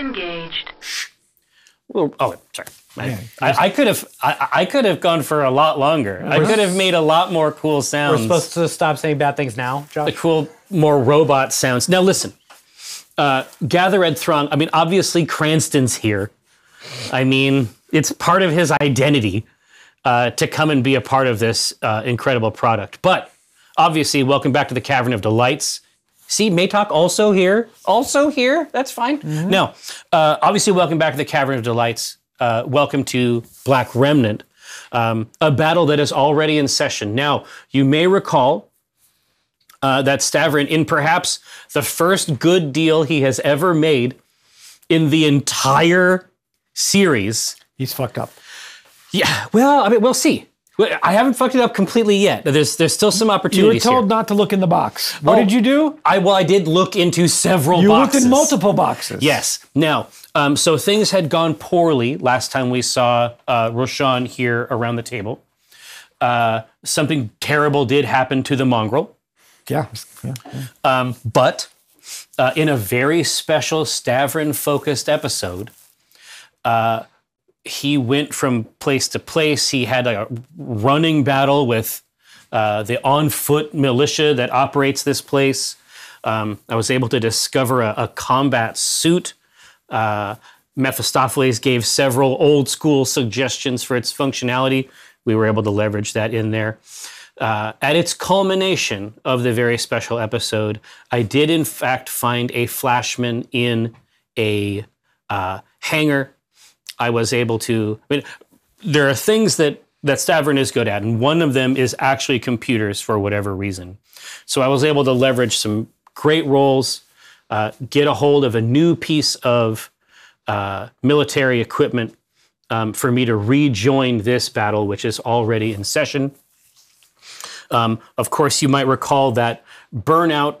engaged. Well, oh, sorry. I, Yeah, I, I could have I, I could have gone for a lot longer. I could have made a lot more cool sounds. We're supposed to stop saying bad things now, the Josh. cool, more robot sounds. Now listen, uh, Gather Ed Throng. I mean, obviously Cranston's here. I mean, it's part of his identity uh, to come and be a part of this uh, incredible product. But obviously, welcome back to the Cavern of Delights. See, Maytalk also here. Also here. That's fine. No, uh, obviously, welcome back to the Cavern of Delights. Uh, welcome to Black Remnant, um, a battle that is already in session. Now, you may recall uh, that Stavrin, in perhaps the first good deal he has ever made in the entire series. He's fucked up. Yeah, well, I mean, we'll see. I haven't fucked it up completely yet. There's there's still some opportunity. You were told here. not to look in the box. What Oh. did you do? I well, I did look into several You boxes. looked in multiple boxes. Yes. Now, um, so things had gone poorly last time we saw uh, Roshan here around the table. Uh, something terrible did happen to the mongrel. Yeah. yeah. Um, but uh, in a very special Stavrin focused episode, uh, he went from place to place. He had a running battle with uh, the on foot militia that operates this place. Um, I was able to discover a, a combat suit. Uh, Mephistopheles gave several old school suggestions for its functionality. We were able to leverage that in there. Uh, at its culmination of the very special episode, I did in fact find a flashman in a uh, hangar. I was able to. I mean, there are things that that Stavern is good at, and one of them is actually computers for whatever reason. So I was able to leverage some great roles, uh, get a hold of a new piece of uh, military equipment um, for me to rejoin this battle, which is already in session. Um, of course, you might recall that Burnout,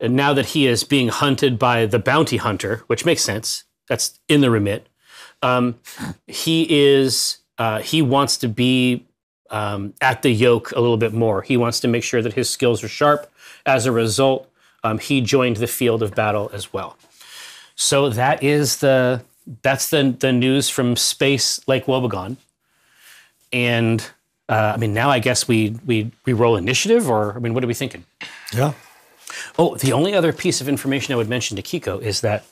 now that he is being hunted by the bounty hunter, which makes sense, that's in the remit. Um, he is uh, he wants to be um, at the yoke a little bit more. He wants to make sure that his skills are sharp. As a result, um, he joined the field of battle as well. So that is the that's the the news from space Lake Wobegon. And uh, I mean, now I guess we we we roll initiative, or I mean, what are we thinking? Yeah. Oh, the only other piece of information I would mention to Kiko is that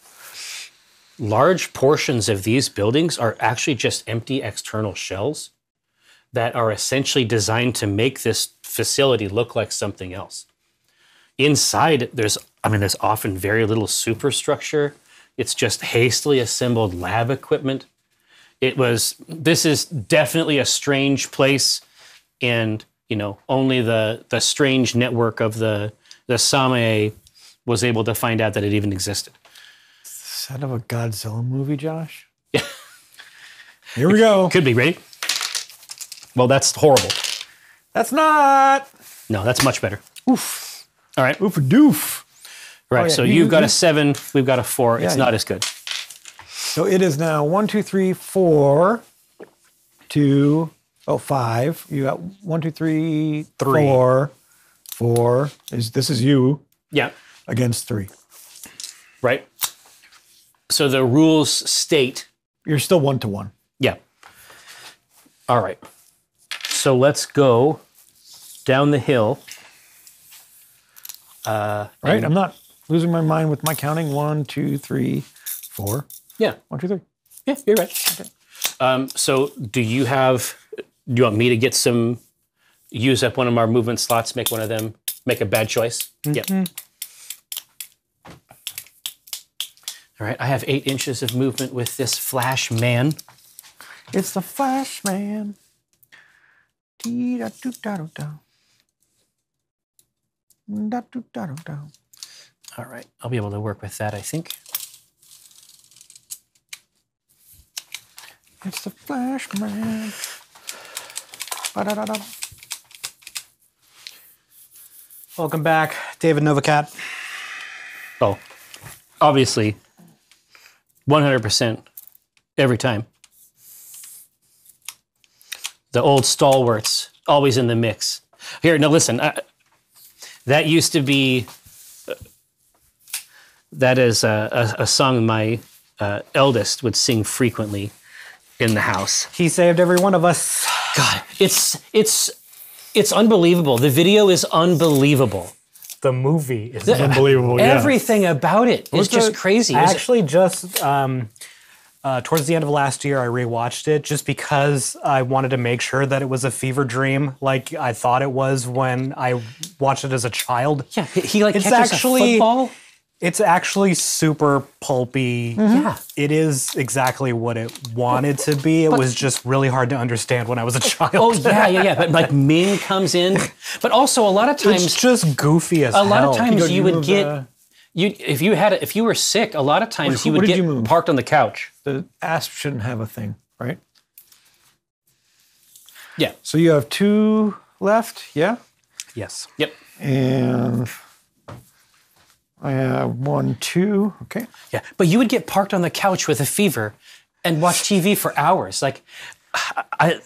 large portions of these buildings are actually just empty external shells that are essentially designed to make this facility look like something else. Inside, there's, I mean, there's often very little superstructure. It's just hastily assembled lab equipment. It was, this is definitely a strange place. And, you know, only the, the strange network of the, the Same was able to find out that it even existed. Set of a Godzilla movie, Josh. Yeah. Here we go. Could be, ready? Well, that's horrible. That's not. No, that's much better. Oof. All right. Oof a doof. Right. Oh, yeah, So you- you've got you- a seven, we've got a four. it's not yeah. as good. So it is now one, two, three, four, two, oh, five. You got one, two, three, Three. four, four. Is this is you Yeah. against three? Right. So the rules state You're still one to one. Yeah. All right. So let's go down the hill. Uh, Right? I'm not losing my mind with my counting. One, two, three, four. yeah. One, two, three. Yeah, you're right. Um, so do you have, do you want me to get some, use up one of our movement slots, make one of them, make a bad choice? Yep. All right. I have eight inches of movement with this flash man. It's the Flash Man. All right. I'll be able to work with that, I think. It's the Flash Man. Ba-da-da-da. Welcome back, David Novacat. Oh, obviously, 100% every time. The old stalwarts, always in the mix. Here, now listen, I, that used to be, that is a, a, a song my uh, eldest would sing frequently in the house. He saved every one of us. God, it's it's it's unbelievable. The video is unbelievable. The movie is unbelievable. Everything about it is just the- crazy. I Is it- actually just um, uh, towards the end of last year, I rewatched it just because I wanted to make sure that it was a fever dream, like I thought it was when I watched it as a child. yeah, he, he like It's catches actually- a football. It's actually super pulpy. Yeah. It is exactly what it wanted to be. It was just really hard to understand when I was a child. Oh yeah, yeah, yeah. But like Ming comes in, but also a lot of times It's just goofy as a lot of times Go- you would get uh, you if you had a, if you were sick. A lot of times What- you would get you move? parked on the couch. The asp shouldn't have a thing, right? Yeah. So you have two left, yeah? Yes. Yep. And I have one, two. Okay. Yeah. But you would get parked on the couch with a fever and watch TV for hours. Like I,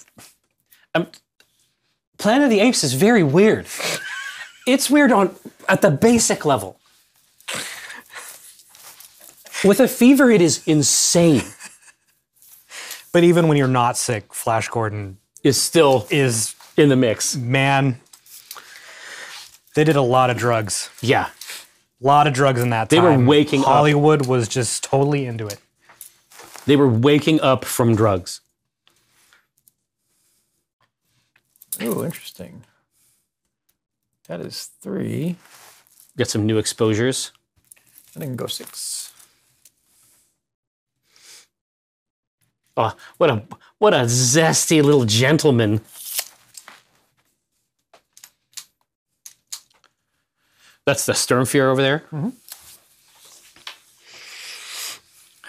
I'm, Planet of the Apes is very weird. It's weird on at the basic level. With a fever, it is insane. But even when you're not sick, Flash Gordon Is still is in the mix. man. They did a lot of drugs. Yeah. A lot of drugs in that They were time. waking up. Hollywood was just totally into it. They were waking up from drugs. Oh, interesting. That is three. Get some new exposures. I can go six. Oh, what a what a zesty little gentleman. That's the SturmFeur over there. Mm-hmm.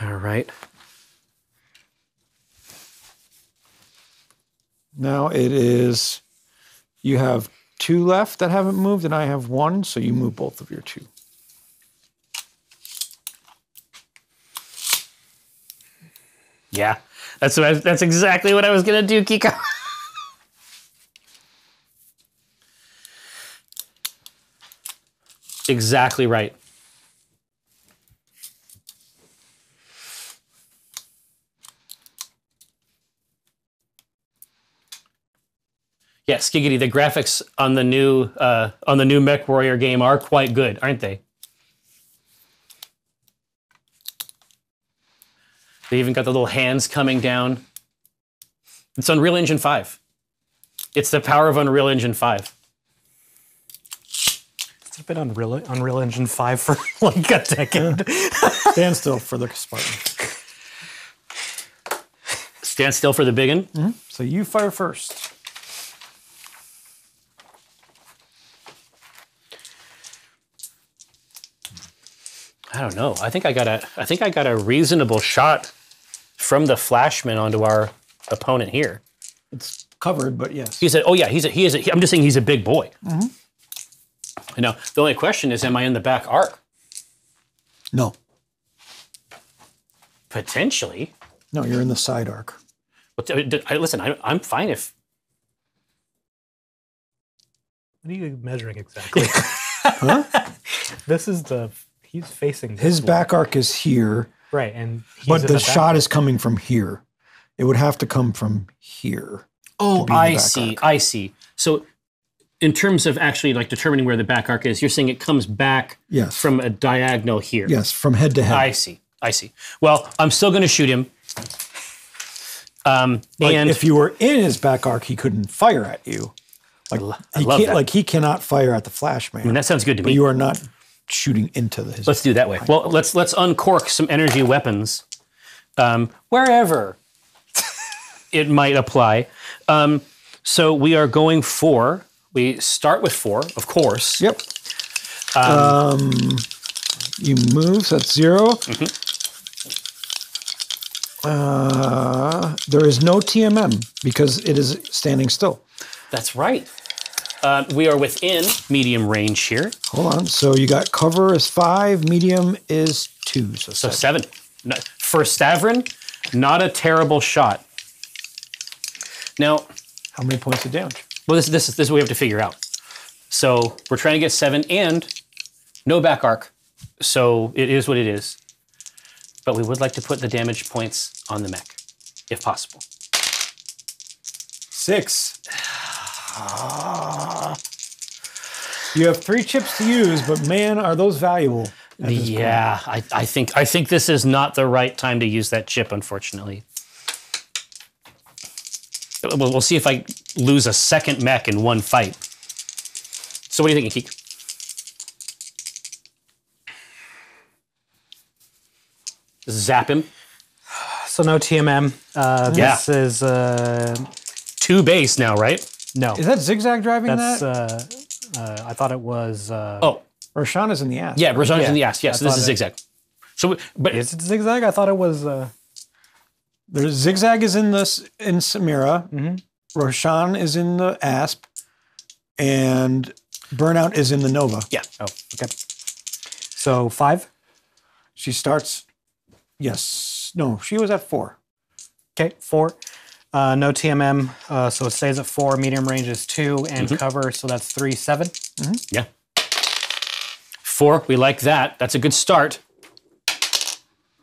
All right. Now it is, you have two left that haven't moved, and I have one, so you move both of your two. Yeah, that's what I, that's exactly what I was gonna do, Kiko. exactly right. Yeah, Skiggity, the graphics on the new uh, on the new MechWarrior game are quite good, aren't they? They even got the little hands coming down. It's Unreal Engine 5. It's the power of Unreal Engine 5. It's been Unreal, Unreal Engine 5 for like a decade. Stand still for the Spartan. Stand still for the big one. Mm-hmm. So you fire first. I don't know. I think I got a I think I got a reasonable shot from the flashman onto our opponent here. It's covered, but yes. He said, "Oh yeah, he's a, he is. A, I'm just saying he's a big boy." Mm-hmm. You know, the only question is, am I in the back arc? No, Potentially. no, you're in the side arc. But uh, listen, I, I'm fine if What are you measuring exactly? Huh? This is the he's facing this His way. back arc is here, right, and he's but in the, back. shot is coming from here. It would have to come from here. Oh, be in the I see. arc. I see. So, in terms of actually like determining where the back arc is, you're saying it comes back Yes. from a diagonal here. Yes, from head to head. I see. I see. Well, I'm still going to shoot him. Um, Like and if you were in his back arc, he couldn't fire at you. Like I he can't, that. like he cannot fire at the flash man. I mean, that sounds good to me. but you are not shooting into the, his. Let's do it that way. Well, let's let's uncork some energy weapons um, wherever it might apply. Um, so we are going for. We start with four, of course. Yep. Um, you move, so that's 0 Mm-hmm. Uh, there is no TMM because it is standing still. That's right. Uh, we are within medium range here, Hold on. So you got cover is five, medium is two. So, so seven. seven. No- For Stavrin, not a terrible shot. Now, How many points of damage? Well, this, this, is, this is what we have to figure out. So we're trying to get seven and no back arc. So it is what it is. but we would like to put the damage points on the mech, if possible. Six. You have three chips to use, but man, are those valuable. at this point. Yeah, I, I think I think this is not the right time to use that chip, unfortunately. We'll, we'll see if I lose a second mech in one fight. So, what do you think, Keek? Zap him. So no TMM. Uh, Yeah. This is uh, Two base now, right? no. Is that zigzag driving That's that? uh, uh, I thought it was. Uh, Oh, Rashawn is in the ass. yeah, Rajan is Yeah, in the ass. Yes, I so this thought is it- zigzag. So, but is it zigzag? I thought it was. Uh, There's zigzag is in this in Samira. Mhm. Roshan is in the asp, and burnout is in the Nova. yeah, oh, okay. So five. She starts. Yes. No, she was at four. Okay, four. Uh, no TMM, uh, so it stays at four. Medium range is two, and Mm-hmm. cover, so that's three, seven. yeah. Four, we like that. That's a good start.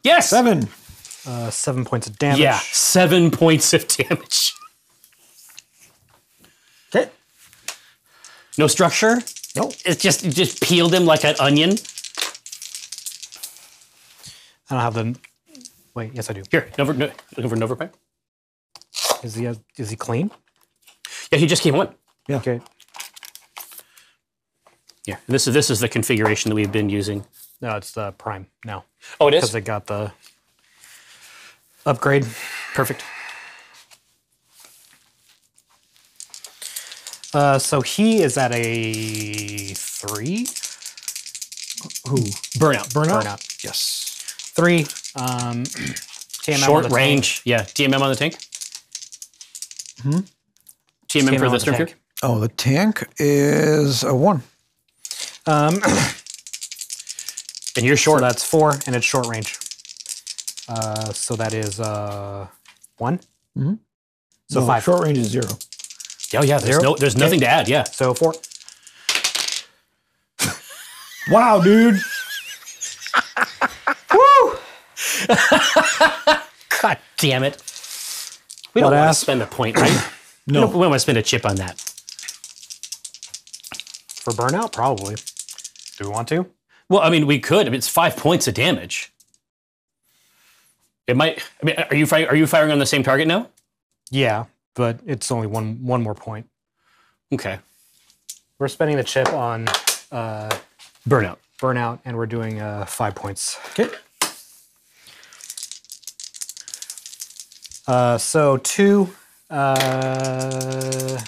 Yes. Seven. Uh, seven points of damage. Yeah, seven points of damage. No structure. Nope. It's just it just peeled him like an onion. I don't have the. Wait, yes, I do. Here, Nova, no, looking for Nova Prime. Is he? Is he clean? Yeah, he just came one. Yeah. Okay. Yeah, this is this is the configuration that we've been using. No, it's the prime now Oh, it is. because is they got the upgrade. perfect. Uh, so he is at a three. Who? Burnout. Burnout. Burnout. Yes. Three. Um, TMM on Short the tank. range. Yeah, TMM on the tank. Hmm. TMM, TMM for on the the tank. Oh, the tank is a one. Um, and you're so short. that's four, and it's short range. Uh, so that is uh, one. Mhm. So No, five. Short range is zero. Oh yeah, there's Zero? no there's nothing to add. Yeah. So four. Wow, dude. Woo! God damn it. We don't What want to spend a point, right? We No. don't, we don't want to spend a chip on that. For burnout, probably. Do we want to? Well, I mean, we could. I mean, it's five points of damage. It might. I mean, are you? Are you firing on the same target now? Yeah, but it's only one one more point. Okay. We're spending the chip on uh, Burnout. burnout, and we're doing uh, five points. Okay. Uh, so two uh,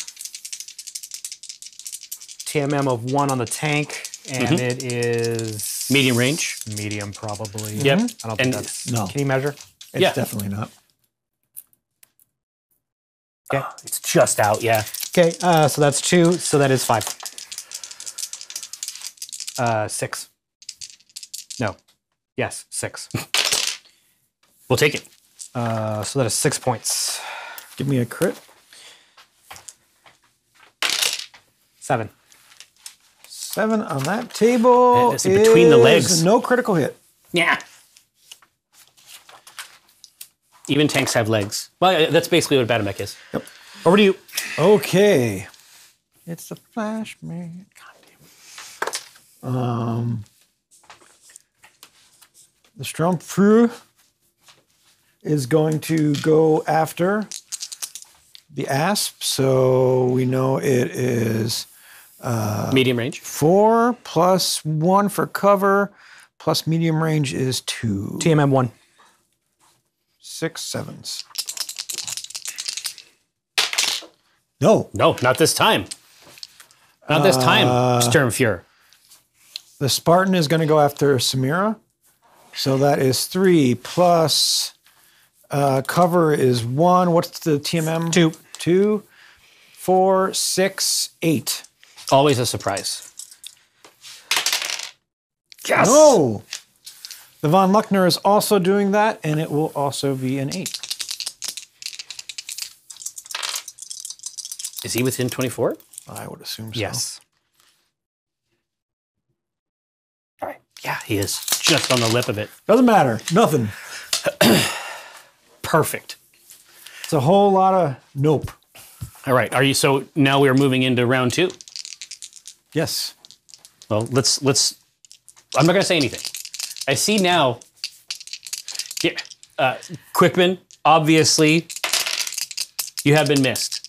TMM of one on the tank, and it is Medium range. medium probably. Yep. I don't think And- that's. No. Can you measure? It's Yeah. definitely not. Okay. It's just out. Yeah. Okay. Uh, so that's two. So that is five. Uh, six. No. Yes, six. We'll take it. Uh, so that is six points. Give me a crit. Seven. Seven on that table. It's between the is legs. No critical hit. Yeah. Even tanks have legs. Well, uh, that's basically what a BattleMech is. Yep. Over to you. Okay. It's the flash man. God damn it. Um, the SturmFeur is going to go after the asp. So we know it is Medium range. four plus one for cover, plus medium range is two. TMM one. Six sevens. No, No, not this time. Not this time, Uh, SturmFeur. The Spartan is going to go after Samira. So that is three plus uh, cover is one. What's the TMM? Two. Two, four, six, eight. Always a surprise. Yes. No. The Von Luckner is also doing that, and it will also be an eight. Is he within 24? I would assume so. Yes. All right. Yeah, he is just on the lip of it. Doesn't matter. Nothing. Perfect. It's a whole lot of nope. All right. Are you so now we are moving into round two? Yes. Well, let's let's. I'm not going to say anything. I see now. Yeah, uh, Quickman. Obviously, you have been missed.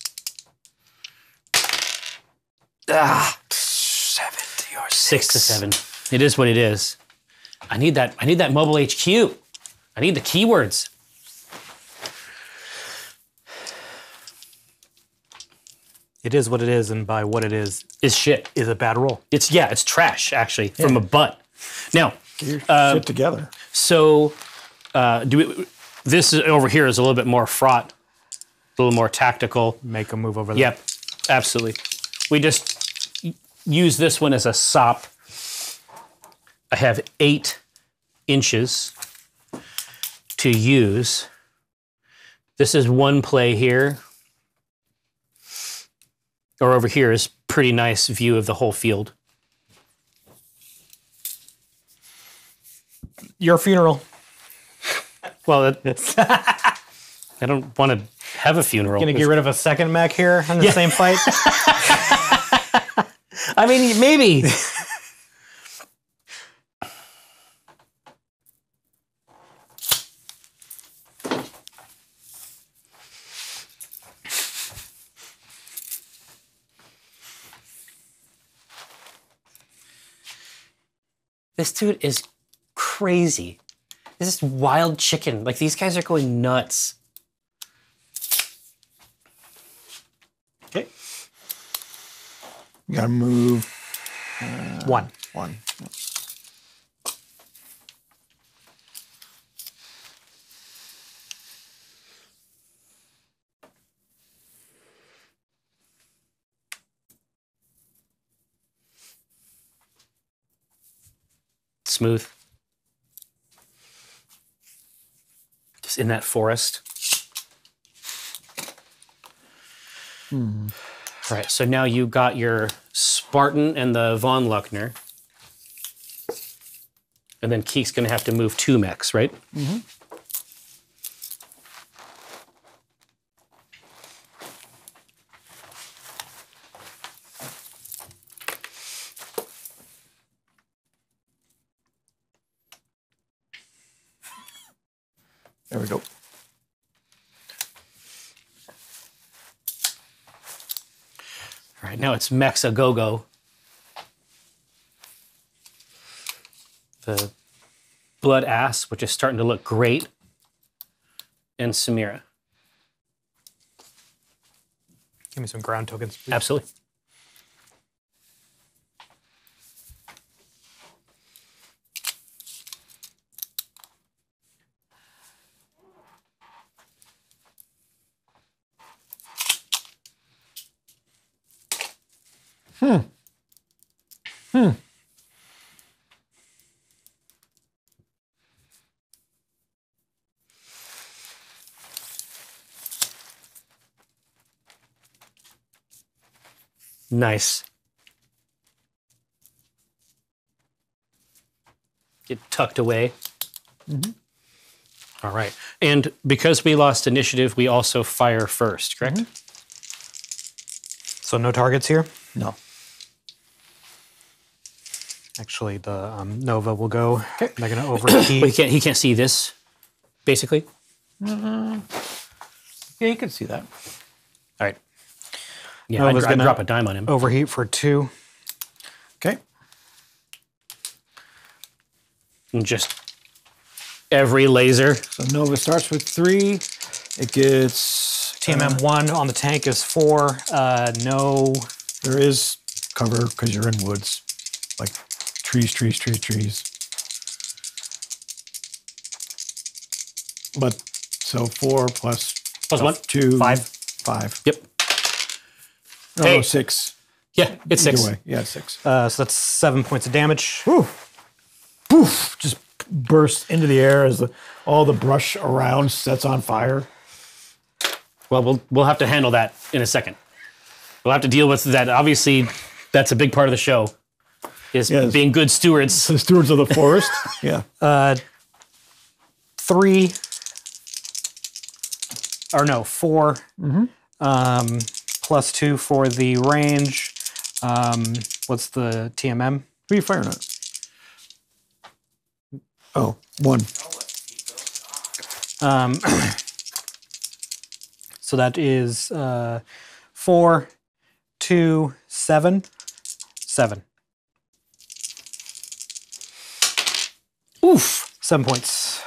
Ah, Seven to your six to seven. It is what it is. I need that. I need that mobile HQ. I need the keywords. It is what it is, and by what it is Is shit. is a bad roll. It's yeah. It's trash actually from a butt. Now, Get your Uh, shit together. So, uh, do we, this is, over here is a little bit more fraught, a little more tactical. Make a move over there. Yep, absolutely. We just use this one as a sop. I have eight inches to use. This is one play here. Or over here is pretty nice view of the whole field. Your funeral. Well, that, I don't want to have a funeral. Gonna get rid of a second mech here in the same fight. I mean, maybe. this dude is crazy. This is wild chicken. Like these guys are going nuts. Okay. You gotta move uh, One. one. smooth. Just in that forest. Hmm. All right, so now you got your Spartan and the Von Luckner. And then Keek's gonna have to move two mechs, right? There we go. All right, now it's mechs a go go. The Blood Ass, which is starting to look great, and Samira. Give me some ground tokens. please. Absolutely. Nice. Get tucked away. Mm-hmm. All right. And because we lost initiative, we also fire first, correct? Mm-hmm. So no targets here. No. Actually, the um, Nova will go. Okay. They're gonna But he can't, he can't see this, basically. Mm-hmm. Yeah, you can see that. All right. Yeah, No, I I'd, was I'd gonna- drop a dime on him. overheat for two. Okay. And just every laser. So Nova starts with three. It gets TMM one on the tank is four. Uh, no. There is cover because you're in woods, like trees, trees, trees, trees. But so four plus Plus one. two, Five. five. Yep. No, Hey. six. Yeah, it's Either six. way, yeah, six. Uh, so that's seven points of damage. Poof, poof, just bursts into the air as the, all the brush around sets on fire. Well, we'll we'll have to handle that in a second. We'll have to deal with that. Obviously, that's a big part of the show. Is Yes. being good stewards. The stewards of the forest. yeah. Uh, three or no, 4 Um, plus two for the range. Um, what's the TMM? Who are you firing at? Oh, one. Um, so that is uh, four, two, seven, seven. Oof. Seven points.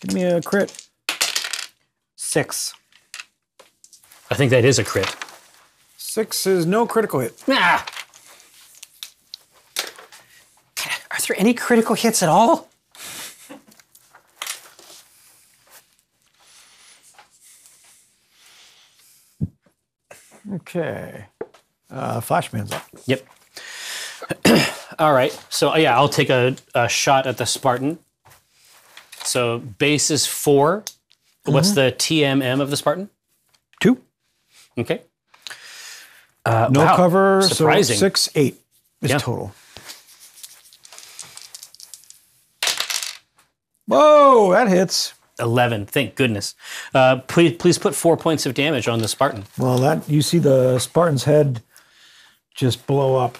Give me a crit. Six. I think that is a crit. Six is no critical hit. Ah. Are there any critical hits at all? Okay. Uh, Flashman's up. Yep. All right. So uh, yeah, I'll take a, a shot at the Spartan. So base is 4 What's the TMM of the Spartan? Okay. Uh, No wow, cover. Surprising. So six, eight is Yeah. total. Whoa, that hits. 11. Thank goodness. Uh, please, please put four points of damage on the Spartan. Well, that you see the Spartan's head just blow up.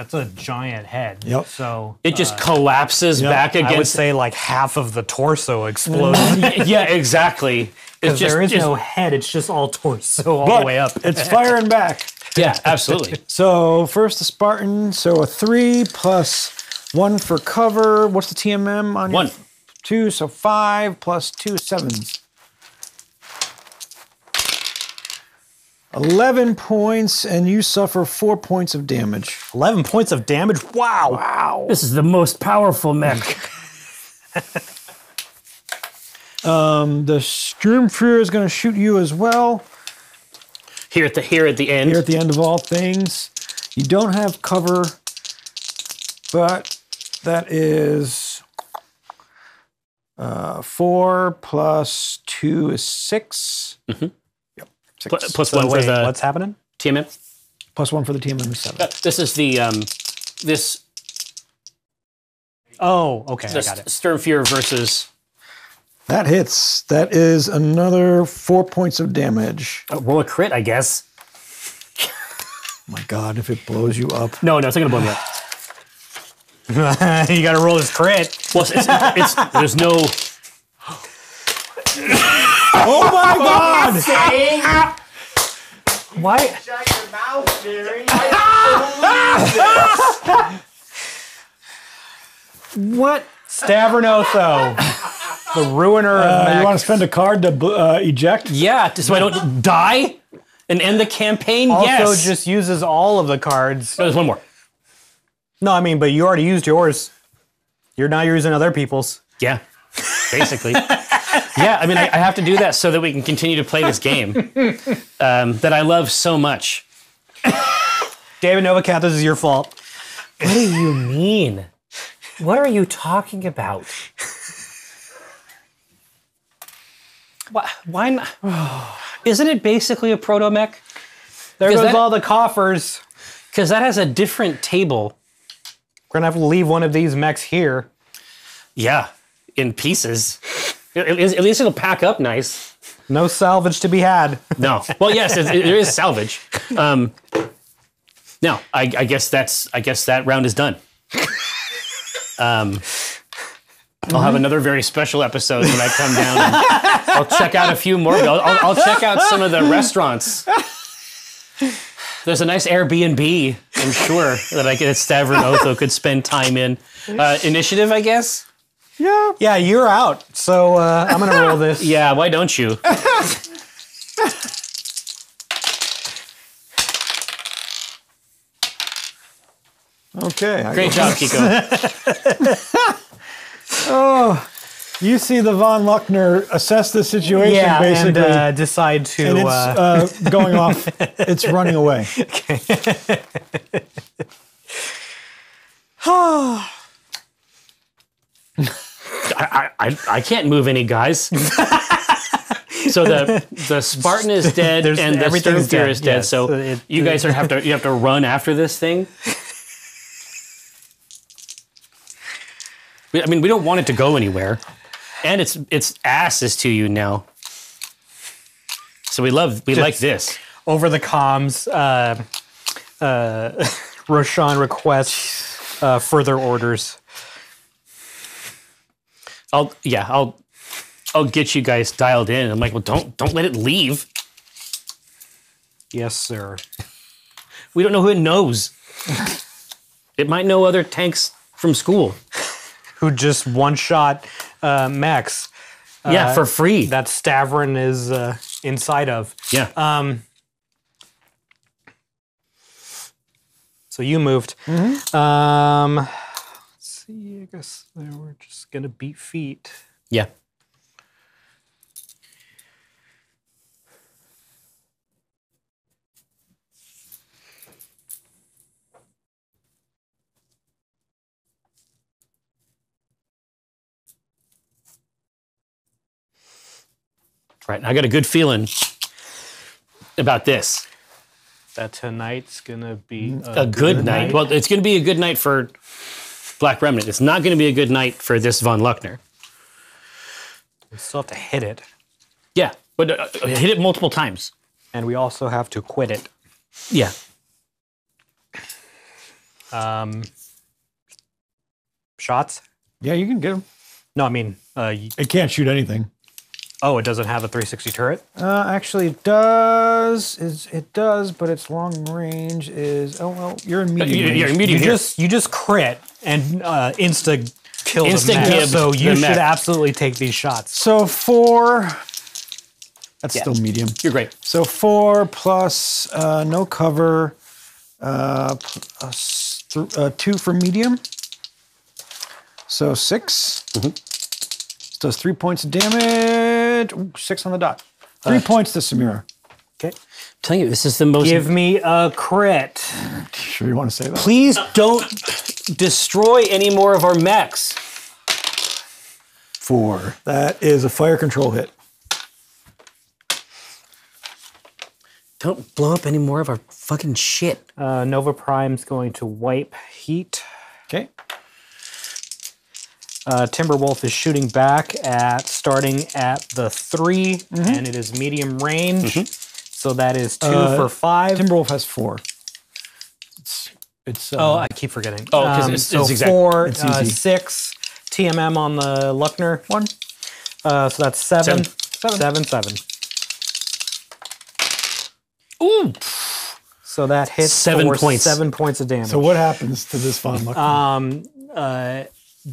That's a giant head. Yep. So It just uh, collapses back against. I would against. say like half of the torso explodes. yeah, exactly. It's Because just, there is just- no head, it's just all torso all But the way up. It's firing back. yeah, absolutely. So first the Spartan. So a three plus one for cover. What's the TMM on your- One. Two. So five plus two sevens. Eleven points, and you suffer four points of damage. 11 points of damage. Wow. Wow. This is the most powerful mech. um, The Sturmfuhrer is going to shoot you as well. here at the here at the end. Here at the end of all things, you don't have cover, but that is uh, four plus two is 6 Yep, six. Pl- plus one for the what's happening? TMM. Plus one for the TMM is seven. Uh, This is the um, this Oh, okay, I the got it. Sturmfuhrer versus. That hits. That is another four points of damage. Uh, roll a crit, I guess. My God, if it blows you up. No, no, it's not gonna blow me up. you got to roll his crit. Well, it's, it's, it's there's no. Oh my God! Why? Shut your mouth, Jerry. What? Stavernotho, the ruiner of Uh, you want to spend a card to uh, eject? Yeah, so I don't die and end the campaign. also yes. just uses all of the cards. No, there's one more. No, I mean, but you already used yours. You're now using other people's. Yeah, basically. yeah, I mean, I, I have to do that so that we can continue to play this game um, that I love so much. David Novacat, this is your fault. What do you mean? What are you talking about? Why, why not? Isn't it basically a proto mech? There goes that- all the coffers. Because that has a different table. We're gonna have to leave one of these mechs here. Yeah, in pieces. At, least- at least it'll pack up nice. No salvage to be had. No. Well, yes, it, there is salvage. Um, no, I, I guess that's. I guess that round is done. Um, I'll have another very special episode when I come down. And I'll check out a few more. I'll, I'll, I'll check out some of the restaurants. There's a nice Airbnb, I'm sure, that I could, that Stavron Otho could spend time in. Uh, initiative, I guess? Yeah. Yeah, you're out. So uh, I'm gonna roll this. Yeah, why don't you? Okay. I Great job, Kiko. Oh, you see the von Luckner assess the situation Yeah, basically, and uh, decide to. and it's uh, uh, going off. It's running away. I, I, I can't move any guys. so the the Spartan is dead There's- and the everything's dead, is dead. yes. So It- you guys are have to you have to run after this thing. We- I mean, we don't want it to go anywhere, and its its ass is to you now. So we love we like this. Over the comms, uh, uh, Roshan requests uh, further orders. I'll yeah, I'll I'll get you guys dialed in. I'm like, well, don't don't let it leave. Yes, sir. We don't know who it knows. it might know other tanks from school. Who just one shot uh, Max yeah, for free. that Stavron is uh, inside of. yeah. Um, so you moved. Um, let's see. I guess we're just gonna beat feet. yeah. Right. I got a good feeling about this. That tonight's gonna be a good, night. Well, it's going to be a good night for Black Remnant. It's not going to be a good night for this Von Luckner. we still have to hit it, Yeah, but uh, uh, hit it multiple times. and we also have to quit it. Yeah. Um, shots? Yeah, you can get them. No, I mean, uh, y- It can't shoot anything. Oh, it doesn't have a 360 turret. Uh, actually, it does. Is it does, but its long range is. Oh well, you're in medium. You're, you're You medium here. just you just crit and uh, insta kill Insta the mech. So you should mech. absolutely take these shots. So four. That's Yeah. still medium. You're great. So four plus uh, no cover, uh, plus th- uh, two for medium. So 6 Does three points of damage. Ooh, six on the dot. Three points to Samira. Okay. I'm telling you, this is the most. Give me a crit. Sure, you want to say that? Please don't destroy any more of our mechs. Four. That is a fire control hit. Don't blow up any more of our fucking shit. Uh, Nova Prime's going to wipe heat. Okay. Uh, Timberwolf is shooting back at starting at the 3 and it is medium range. So that is two Uh, for five. Timberwolf has four. It's. It's. oh, Uh, I keep forgetting. Oh, 'cause it's- so it's exact- four, it's uh, six, TMM on the Luckner. one. Uh, so that's seven, Seven. seven, seven. Ooh. So that hits Seven points. Seven points of damage. So what happens to this Von Luck? um, uh,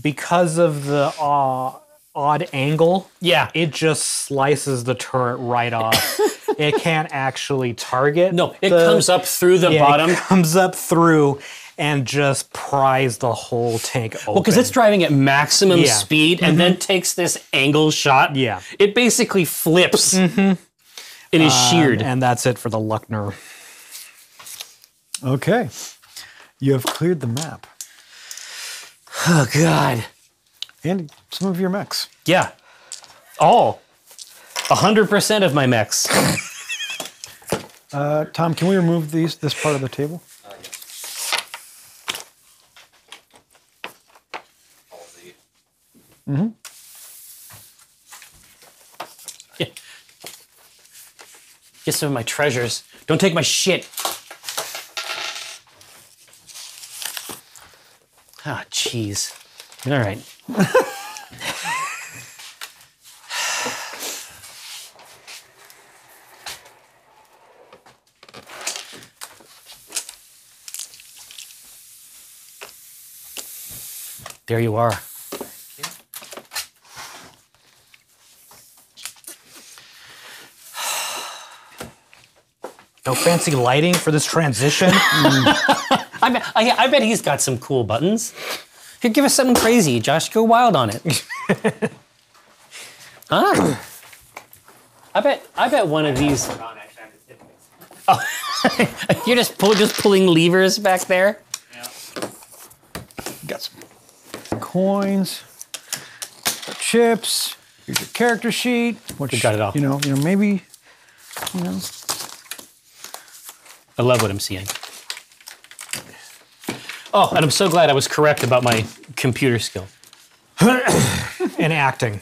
because of the uh, odd angle, Yeah. it just slices the turret right off. it can't actually target. No, it the- comes up through the yeah, it bottom. comes up through and just pries the whole tank open. Well, because it's driving at maximum Yeah. speed and then mm-hmm. takes this angle shot. Yeah. It basically flips mm-hmm. It is is sheared. and that's it for the Luckner. okay. You have cleared the map oh, God. and some of your mechs. Yeah. All. 100% of my mechs. Uh, Tom, can we remove these this part of the table? Mm-hmm. Yeah. Get some of my treasures. Don't take my shit. Ah, jeez. All right. There you are. No fancy lighting for this transition. I bet, I, I bet he's got some cool buttons. Here, give us something crazy, Josh. Go wild on it. huh? I bet. I bet one of these. Oh, You're just pull, just pulling levers back there. Got some coins, chips. Here's your character sheet. Which We got it all. You know, you know, maybe. You know, I love what I'm seeing. Oh, and I'm so glad I was correct about my computer skill. and acting.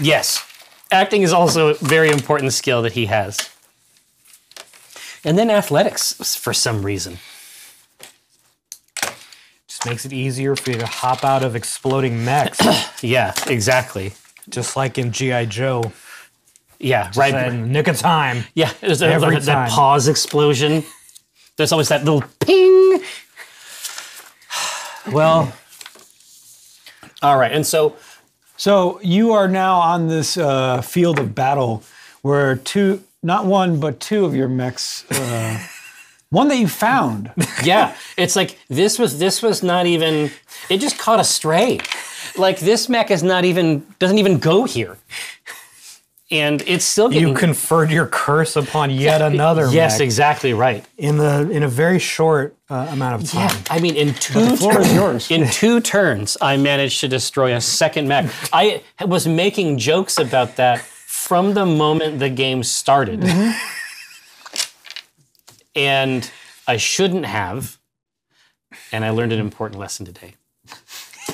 Yes, acting is also a very important skill that he has. and then athletics for some reason. Just makes it easier for you to hop out of exploding mechs, Yeah, exactly. just like in GI Joe. Yeah, right. In the nick of time. Yeah, there's a, Every that, that pause explosion. There's always that little ping. Well, all right, and so So you are now on this uh, field of battle where two, not one, but two of your mechs, uh, one that you found. yeah, it's like this was this was not even. It just caught a stray. Like this mech is not even doesn't even go here, and it's still getting. You conferred your curse upon yet another Yes, mech exactly right. in the in a very short uh, amount of time. Yeah, I mean, in two the floor is turns, yours. in two turns, I managed to destroy a second mech. I was making jokes about that from the moment the game started, and I shouldn't have. And I learned an important lesson today.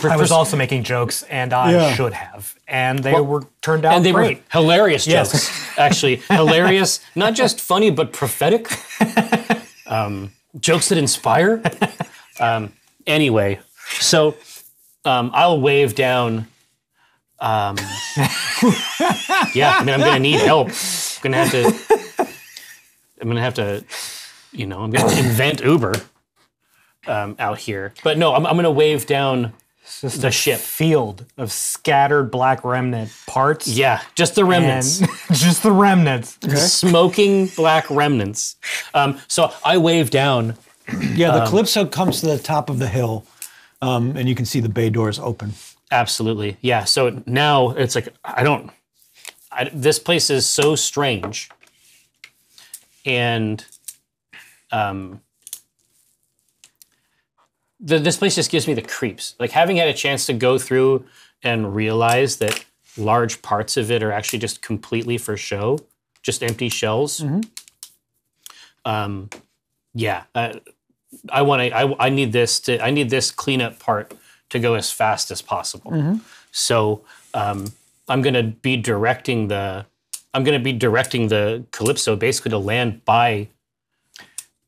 I was also making jokes, and I Yeah. should have, and they were turned out and they great. were hilarious Yes. jokes. Actually, hilarious, not just funny but prophetic. Um, jokes that inspire. Um, anyway, so um, I'll wave down. Um, yeah, I mean, I'm going to need help. I'm going to have to. I'm going to have to. You know, I'm going to invent Uber um, out here. But no, I'm, I'm going to wave down the ship. field of scattered black remnant parts. Yeah, just the remnants. just the remnants. smoking black remnants. Um, so I wave down. Yeah, the Calypso comes to the top of the hill, um, and you can see the bay doors open. Absolutely, yeah. So now it's like I don't. I, this place is so strange, and um, the, this place just gives me the creeps. Like having had a chance to go through and realize that large parts of it are actually just completely for show, just empty shells. Um, yeah, uh, I want to. I, I need this to. I need this cleanup part to go as fast as possible. So um, I'm going to be directing the. I'm going to be directing the Calypso basically to land by.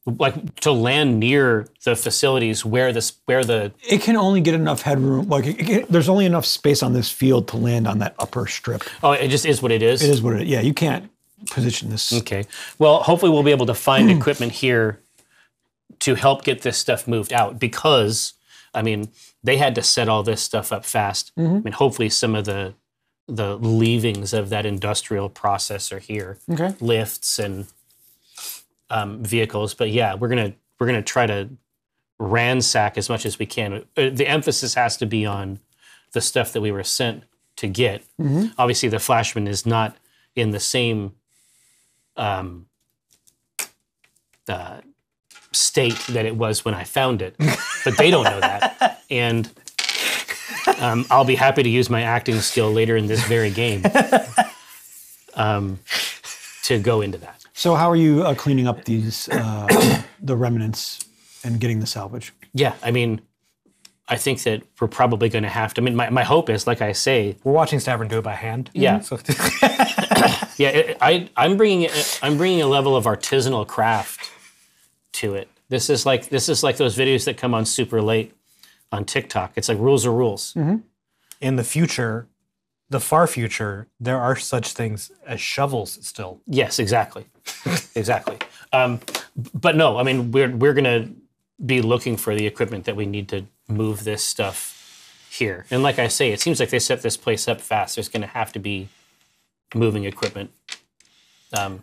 Like to land near the facilities where this where the It can only get enough headroom. Like, it, it- there's only enough space on this field to land on that upper strip. oh it just is what it is. It is what it is. Yeah, you can't position this. Okay. Well, hopefully we'll be able to find equipment here to help get this stuff moved out because I mean, they had to set all this stuff up fast. Mm-hmm. I mean, hopefully some of the the leavings of that industrial process are here. Okay. Lifts and um, vehicles, but yeah, we're going to we're going to try to ransack as much as we can. Uh, The emphasis has to be on the stuff that we were sent to get. Obviously, the Flashman is not in the same um, uh, state that it was when I found it, but they don't know that. And um, I'll be happy to use my acting skill later in this very game um, to go into that. So, how are you uh, cleaning up these uh, the remnants and getting the salvage? Yeah, I mean, I think that we're probably going to have to. I mean, my, my hope is, like I say, We're watching Stavern do it by hand. Yeah. So, yeah, it, I I'm bringing I'm bringing a level of artisanal craft to it. This is like this is like those videos that come on super late on TikTok. It's like rules are rules. in the future, the far future, there are such things as shovels still. Yes, exactly, exactly. Um, but no, I mean we're we're gonna be looking for the equipment that we need to move this stuff here. And like I say, it seems like they set this place up fast. There's gonna have to be moving equipment. Um,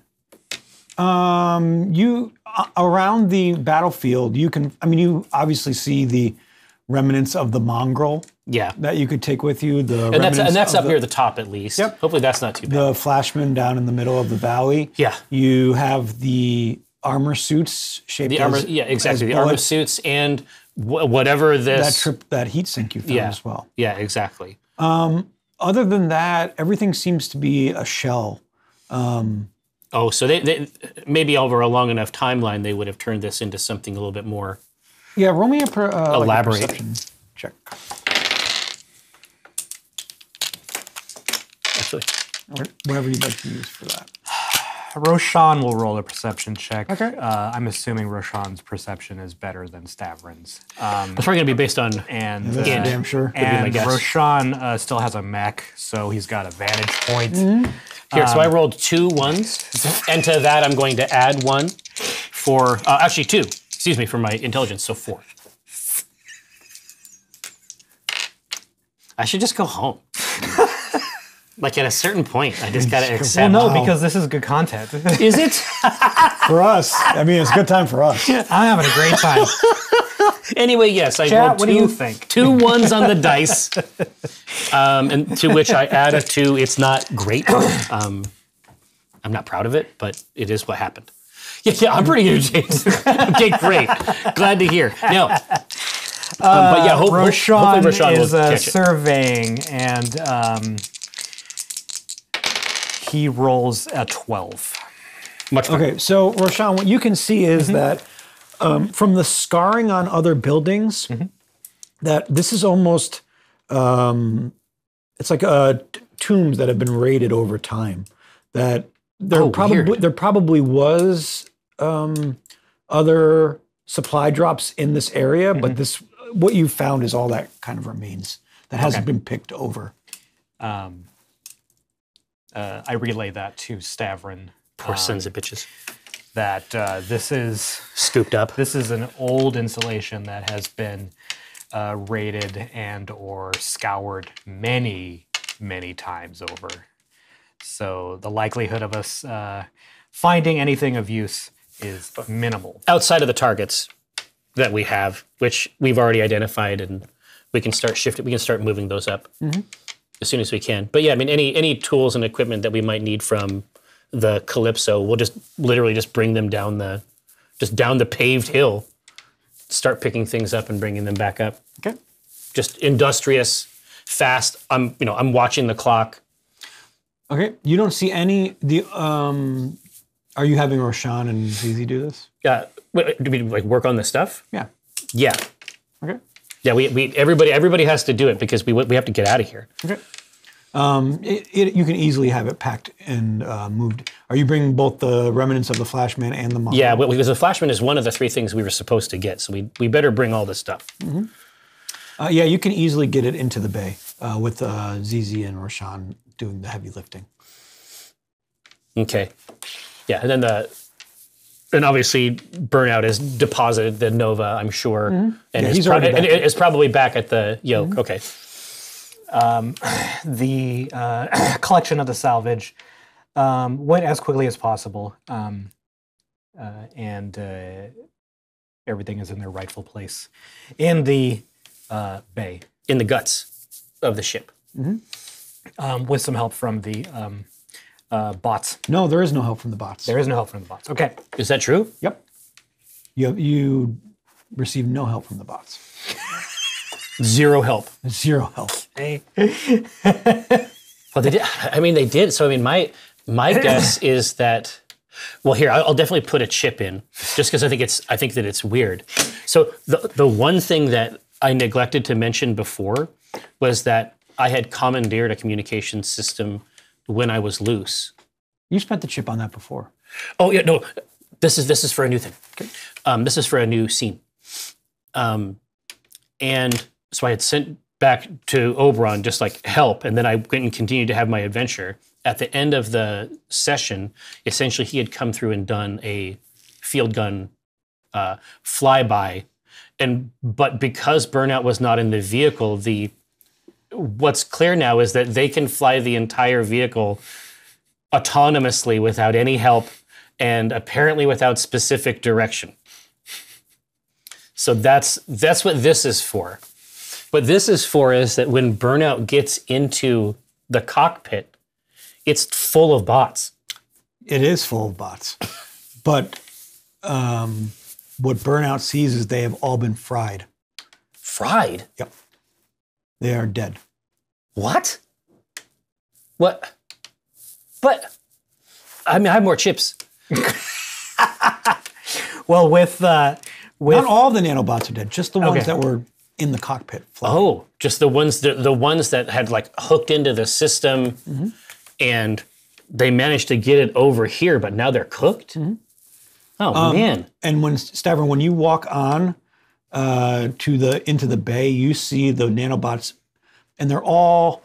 Um, you uh, around the battlefield, you can. I mean, you obviously see the remnants of the mongrel yeah, that you could take with you. The and that's and that's up the, near the top at least. Yep. Hopefully that's not too bad. the flashman down in the middle of the valley. Yeah. You have the armor suits shaped The armor, as, yeah, exactly. The armor suits and wh- whatever this. that trip that heat sink you found Yeah. as well. Yeah, exactly. Um, other than that, everything seems to be a shell. Um, oh, so they, they maybe over a long enough timeline they would have turned this into something a little bit more. Yeah, roll me a, per, uh, like a Elaborate. perception check. Actually, Or whatever you'd like to use for that. Roshan will roll a perception check. Okay. Uh, I'm assuming Roshan's perception is better than Stavrin's. Um, It's probably going to be based on. and That's uh, damn sure. my and guess. Roshan uh, still has a mech, so he's got a vantage point. Here, so I rolled two ones, and to that I'm going to add one for uh, actually two. Excuse me for my intelligence, so four. I should just go home. like at a certain point, I just gotta accept. Well, no, Wow. because this is good content. Is it? For us, I mean, it's a good time for us. I'm having a great time. Anyway, yes, I Chat, rolled what do you think? two ones on the dice, um, and to which I add a two. It's not great. Um, I'm not proud of it, but it is what happened. Yeah, yeah, I'm pretty entertained. okay, great. Glad to hear. Now, um, but yeah, hope, hope- Roshan, hopefully Roshan is will uh, catch it. surveying, and um, he rolls a 12. Much better. Okay, so Roshan, what you can see is that um, from the scarring on other buildings, that this is almost um, it's like uh, t- tombs that have been raided over time. That there Oh, probably weird. there probably was um, other supply drops in this area, but this what you found is all that kind of remains that hasn't been picked over. Um, uh, I relay that to Stavrin. Poor sons of bitches. That uh, this is Scooped up. this is an old installation that has been uh, raided and or scoured many many times over. So the likelihood of us uh, finding anything of use is minimal. Outside of the targets that we have, which we've already identified, and we can start shifting. We can start moving those up as soon as we can. But yeah, I mean, any any tools and equipment that we might need from the Calypso, we'll just literally just bring them down the just down the paved hill. Start picking things up and bringing them back up. Okay. Just industrious, fast. I'm you know I'm watching the clock. Okay, you don't see any the um. Are you having Roshan and Zizi do this? Uh, do we like work on this stuff? Yeah. Yeah, Okay. yeah. We, we everybody everybody has to do it because we we have to get out of here. Okay. Um, it, it, you can easily have it packed and uh, moved. Are you bringing both the remnants of the Flashman and the model? Yeah, well, because the Flashman is one of the three things we were supposed to get, so we we better bring all this stuff. Uh, yeah, you can easily get it into the bay uh, with uh, ZZ and Roshan doing the heavy lifting. Okay, yeah, and then the and obviously burnout has deposited the Nova, I'm sure, and Yeah, is he's pro- already and is probably back at the yoke. Okay, the uh, collection of the salvage um, went as quickly as possible, um, uh, and uh, everything is in their rightful place in the uh, bay, in the guts of the ship. um, with some help from the um, uh, bots. No, there is no help from the bots. There is no help from the bots. Okay. Is that true? Yep. You have, you receive no help from the bots. Zero help. Zero help. Hey. Well, they did. I mean, they did. So, I mean, my my guess is that. Well, here I'll I'll definitely put a chip in, just because I think it's I think that it's weird. So the the one thing that I neglected to mention before was that I had commandeered a communication system when I was loose. You spent the chip on that before. Oh yeah, no, this is this is for a new thing. Um, this is for a new scene. Um, and so I had sent back to Oberon just like help, and then I went and continued to have my adventure. At the end of the session, essentially he had come through and done a field gun uh, flyby, and but because burnout was not in the vehicle, the what's clear now is that they can fly the entire vehicle autonomously without any help and apparently without specific direction. So that's that's what this is for. What this is for is that when burnout gets into the cockpit, it's full of bots. It is full of bots. But um, what Burnout sees is they have all been fried. Fried. Yep. They are dead. What? What? But I mean I have more chips. Well, with uh, with Not all the nanobots are dead, just the ones Okay. that were in the cockpit. flying. Oh, just the ones the, the ones that had like hooked into the system mm-hmm. and they managed to get it over here, but now they're cooked. Mm-hmm. Oh um, man! And when Stavron, when you walk on uh, to the into the bay, you see the nanobots, and they're all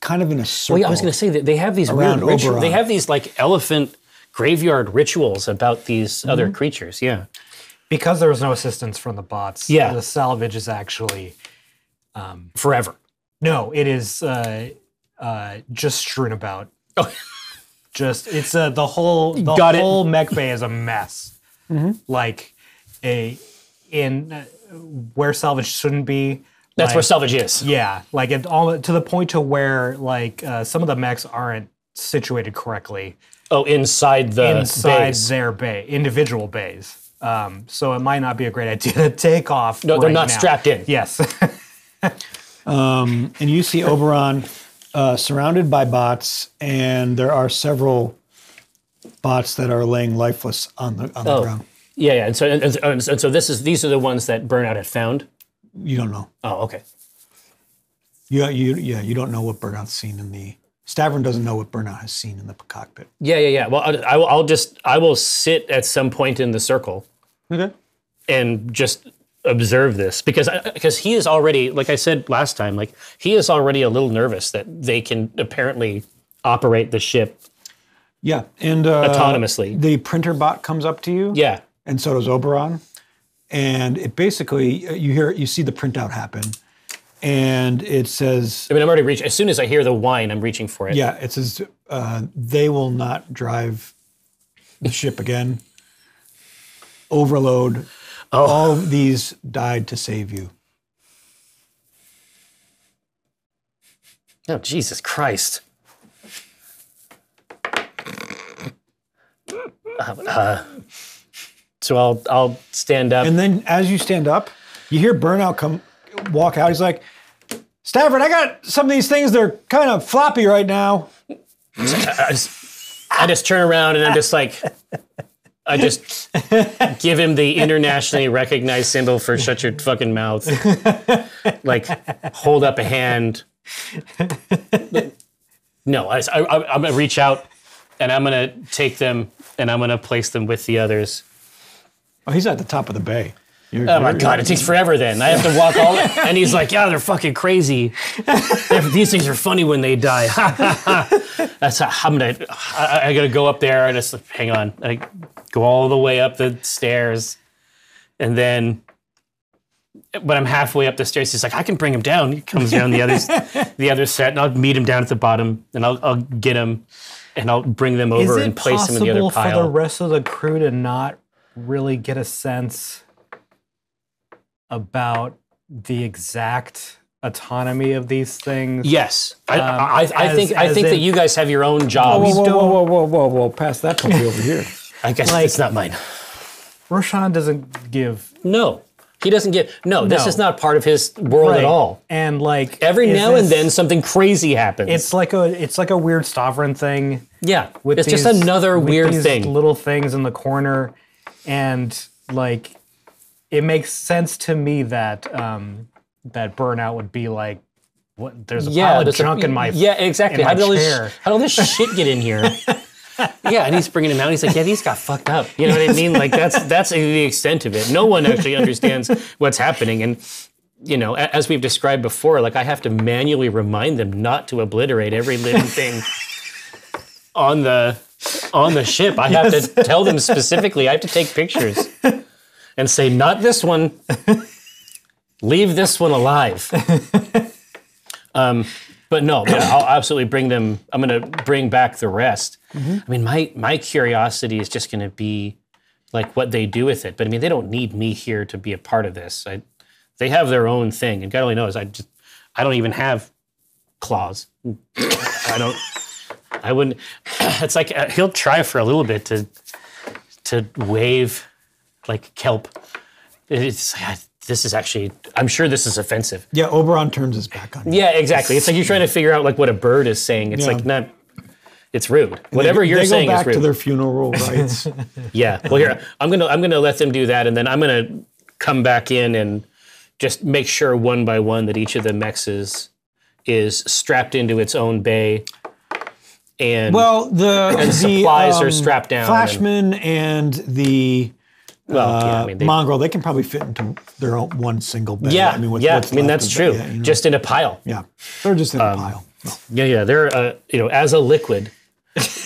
kind of in a circle. Well, yeah, I was going to say that they have these weird rituals. They have these like elephant graveyard rituals about these other creatures. Yeah. because there was no assistance from the bots. Yeah. the salvage is actually Forever. no, it is uh, uh, just strewn about. Oh. Just it's uh, the whole the Got it. whole mech bay is a mess. Like a in uh, where salvage shouldn't be. That's where salvage is. Yeah, like it all to the point to where like uh, some of the mechs aren't situated correctly Oh, inside the inside bays. their bay, individual bays. Um, so it might not be a great idea to take off. No, they're not now. strapped in. Yes. and you see Oberon uh, surrounded by bots, and there are several bots that are laying lifeless on the on the Oh. ground. Yeah, yeah. And so, and, and, and so this is these are the ones that Burnout had found. You don't know. Oh, okay. You, you, yeah, you don't know what Burnout's seen in the. Stavron doesn't know what Burnout has seen in the cockpit. Yeah, yeah, yeah. Well, I, will, I'll just I will sit at some point in the circle Okay. and just observe this because because he is already like I said last time like he is already a little nervous that they can apparently operate the ship Yeah, and uh, autonomously. the printer bot comes up to you. Yeah. And so does Oberon. And it basically, uh, you hear, you see the printout happen, and it says, I mean, I'm already reaching. As soon as I hear the whine, I'm reaching for it. yeah, it says uh, they will not drive the ship again. Overload. All of these died to save you. Oh, Jesus Christ. Uh, uh, so I'll I'll stand up. And then as you stand up, you hear Burnout come walk out. He's like, Stafford, I got some of these things. They're kind of floppy right now. I just, I just turn around and I'm just like, I just give him the internationally recognized symbol for shut your fucking mouth. Like, hold up a hand. No, I, I, I'm gonna reach out and I'm gonna take them and I'm gonna place them with the others. Oh, he's at the top of the bay. You're- Oh my you're- god, it takes forever then. I have to walk all and he's like, yeah, they're fucking crazy. These things are funny when they die. That's how I'm gonna I, I gotta go up there and just hang on. I go all the way up the stairs and then when I'm halfway up the stairs, he's like, I can bring him down. He comes down the other the other set and I'll meet him down at the bottom and I'll I'll get him and I'll bring them over and place them in the other pile. Is it possible for the rest of the crew to not really get a sense about the exact autonomy of these things? yes. I, Um, I, I, I as- think I think that you guys have your own jobs. Whoa, whoa, whoa, whoa, whoa, whoa! Pass that puppy over here. I guess Like- it's not mine. Roshan doesn't give No, he doesn't get. No, this is not part of his world right. at all. And like Every now and then, something crazy happens. it's like a it's like a weird sovereign thing. yeah, with it's just another weird these thing. Little things in the corner, and like it makes sense to me that um, that burnout would be like, what? There's a pile of there's a- junk in my yeah, exactly. in How my did all this chair. how did all this shit get in here? yeah, and he's bringing him out. He's like, yeah, these got fucked up. You know what I mean? Like that's that's the extent of it. No one actually understands what's happening, and you know, as we've described before, like I have to manually remind them not to obliterate every living thing on the on the ship. I have to tell them specifically. I have to take pictures and say, not this one. Leave this one alive. Um, but no, but I'll absolutely bring them. I'm going to bring back the rest. I mean, my my curiosity is just going to be like what they do with it. But I mean, they don't need me here to be a part of this. I, they have their own thing, and God only knows. I just I don't even have claws. I don't. I wouldn't. It's like uh, he'll try for a little bit to to wave like kelp. It's I, this is actually. I'm sure this is offensive. Yeah, Oberon turns his back on you. Yeah, exactly. It's like you're trying to figure out like what a bird is saying. It's Yeah. like not. It's rude. Whatever they, you're they saying go is back rude. to their funeral rites. Yeah. Well, here I'm gonna I'm gonna let them do that, and then I'm gonna come back in and just make sure one by one that each of the mechs is is strapped into its own bay, and Well, the, the supplies are um, strapped down Flashman and, the well, uh, yeah, I mean, they, mongrel, they can probably fit into their own one single bed. yeah, I mean, what's- yeah. what's I mean, that's true. you know. Just in a pile. yeah, they're just in a Um, pile. No. Yeah, yeah. They're uh, you know as a liquid,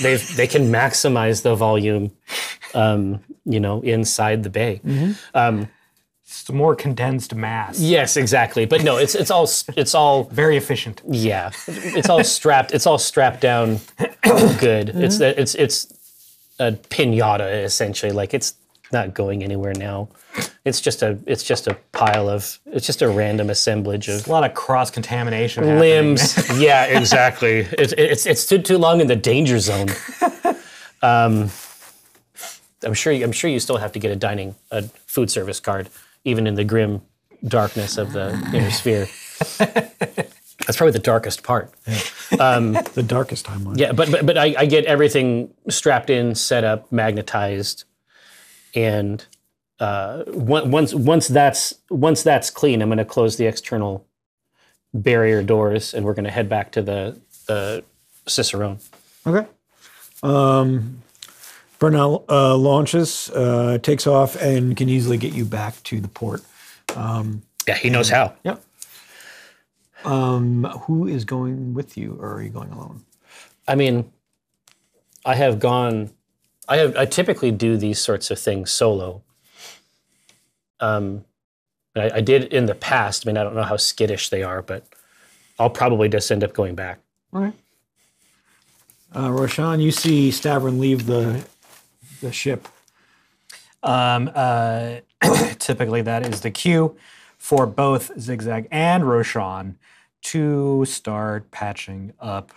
they they can maximize the volume, um, you know, inside the bay. It's a more condensed mass. Yes, exactly. But no, it's it's all it's all Very efficient. yeah, it's all strapped. It's all strapped down good. It's Mm-hmm. it's it's a pinata essentially. Like it's not going anywhere now. It's just a it's just a pile of it's just a random assemblage of A lot of cross contamination. limbs. yeah, exactly. It's it's it stood too long in the danger zone. Um, I'm sure I'm sure you still have to get a dining a food service card, even in the grim darkness of the inner sphere. That's probably the darkest part. The darkest timeline. Yeah, but but, but I, I get everything strapped in, set up, magnetized, and uh, once once that's once that's clean, I'm going to close the external barrier doors, and we're going to head back to the the Cicerone. Okay. Um, Burnout uh, launches, uh, takes off, and can easily get you back to the port. Yeah, he knows how. Yep. Um, who is going with you, or are you going alone? I mean, I have gone. I have. I typically do these sorts of things solo. Um, I, I did in the past. I mean, I don't know how skittish they are, but I'll probably just end up going back. Okay. Uh, Roshan, you see Stavron leave the the ship. Um, uh, typically, that is the cue for both Zigzag and Roshan to start patching up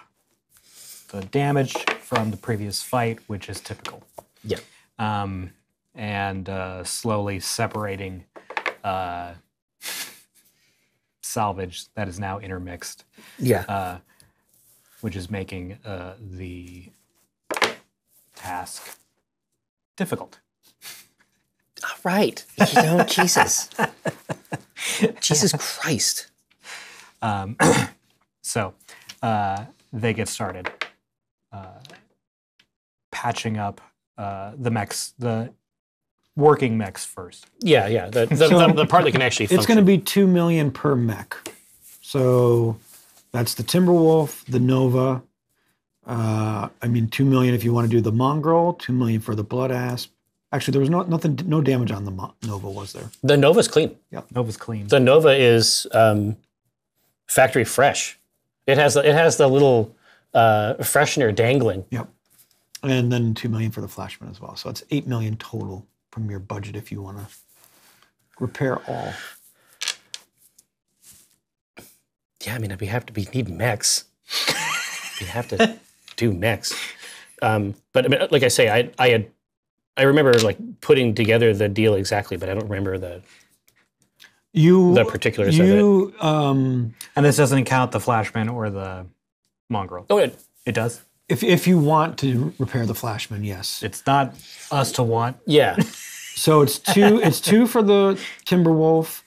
the damage from the previous fight, which is typical, Yeah. um, and uh, slowly separating uh, salvage that is now intermixed, Yeah. which is making uh, the task difficult. All right. You know, Jesus. Jesus Christ. So uh, they get started uh, patching up uh, the mechs, the working mechs first. Yeah, yeah. The, the, So- the, the part that can actually function. It's going to be two million per mech. So that's the Timberwolf, the Nova. Uh, I mean, two million if you want to do the Mongrel. Two million for the Blood Asp. Actually, there was no nothing, no damage on the Mo- Nova, was there? the Nova's clean. Yeah, Nova's clean. The Nova is um, factory fresh. It has the, it has the little uh, freshener dangling. Yep. And then two million for the Flashman as well. So it's eight million total from your budget if you want to repair all. Yeah, I mean, we have to be need mechs. we have to do mechs. Um, but I mean, like I say, I I had I remember like putting together the deal exactly, but I don't remember the You the particulars of it. you um and this doesn't count the Flashman or the Mongrel. Oh, it, It does. if if you want to repair the Flashman, yes. It's not us to want. yeah, So it's two. it's two for the Timberwolf,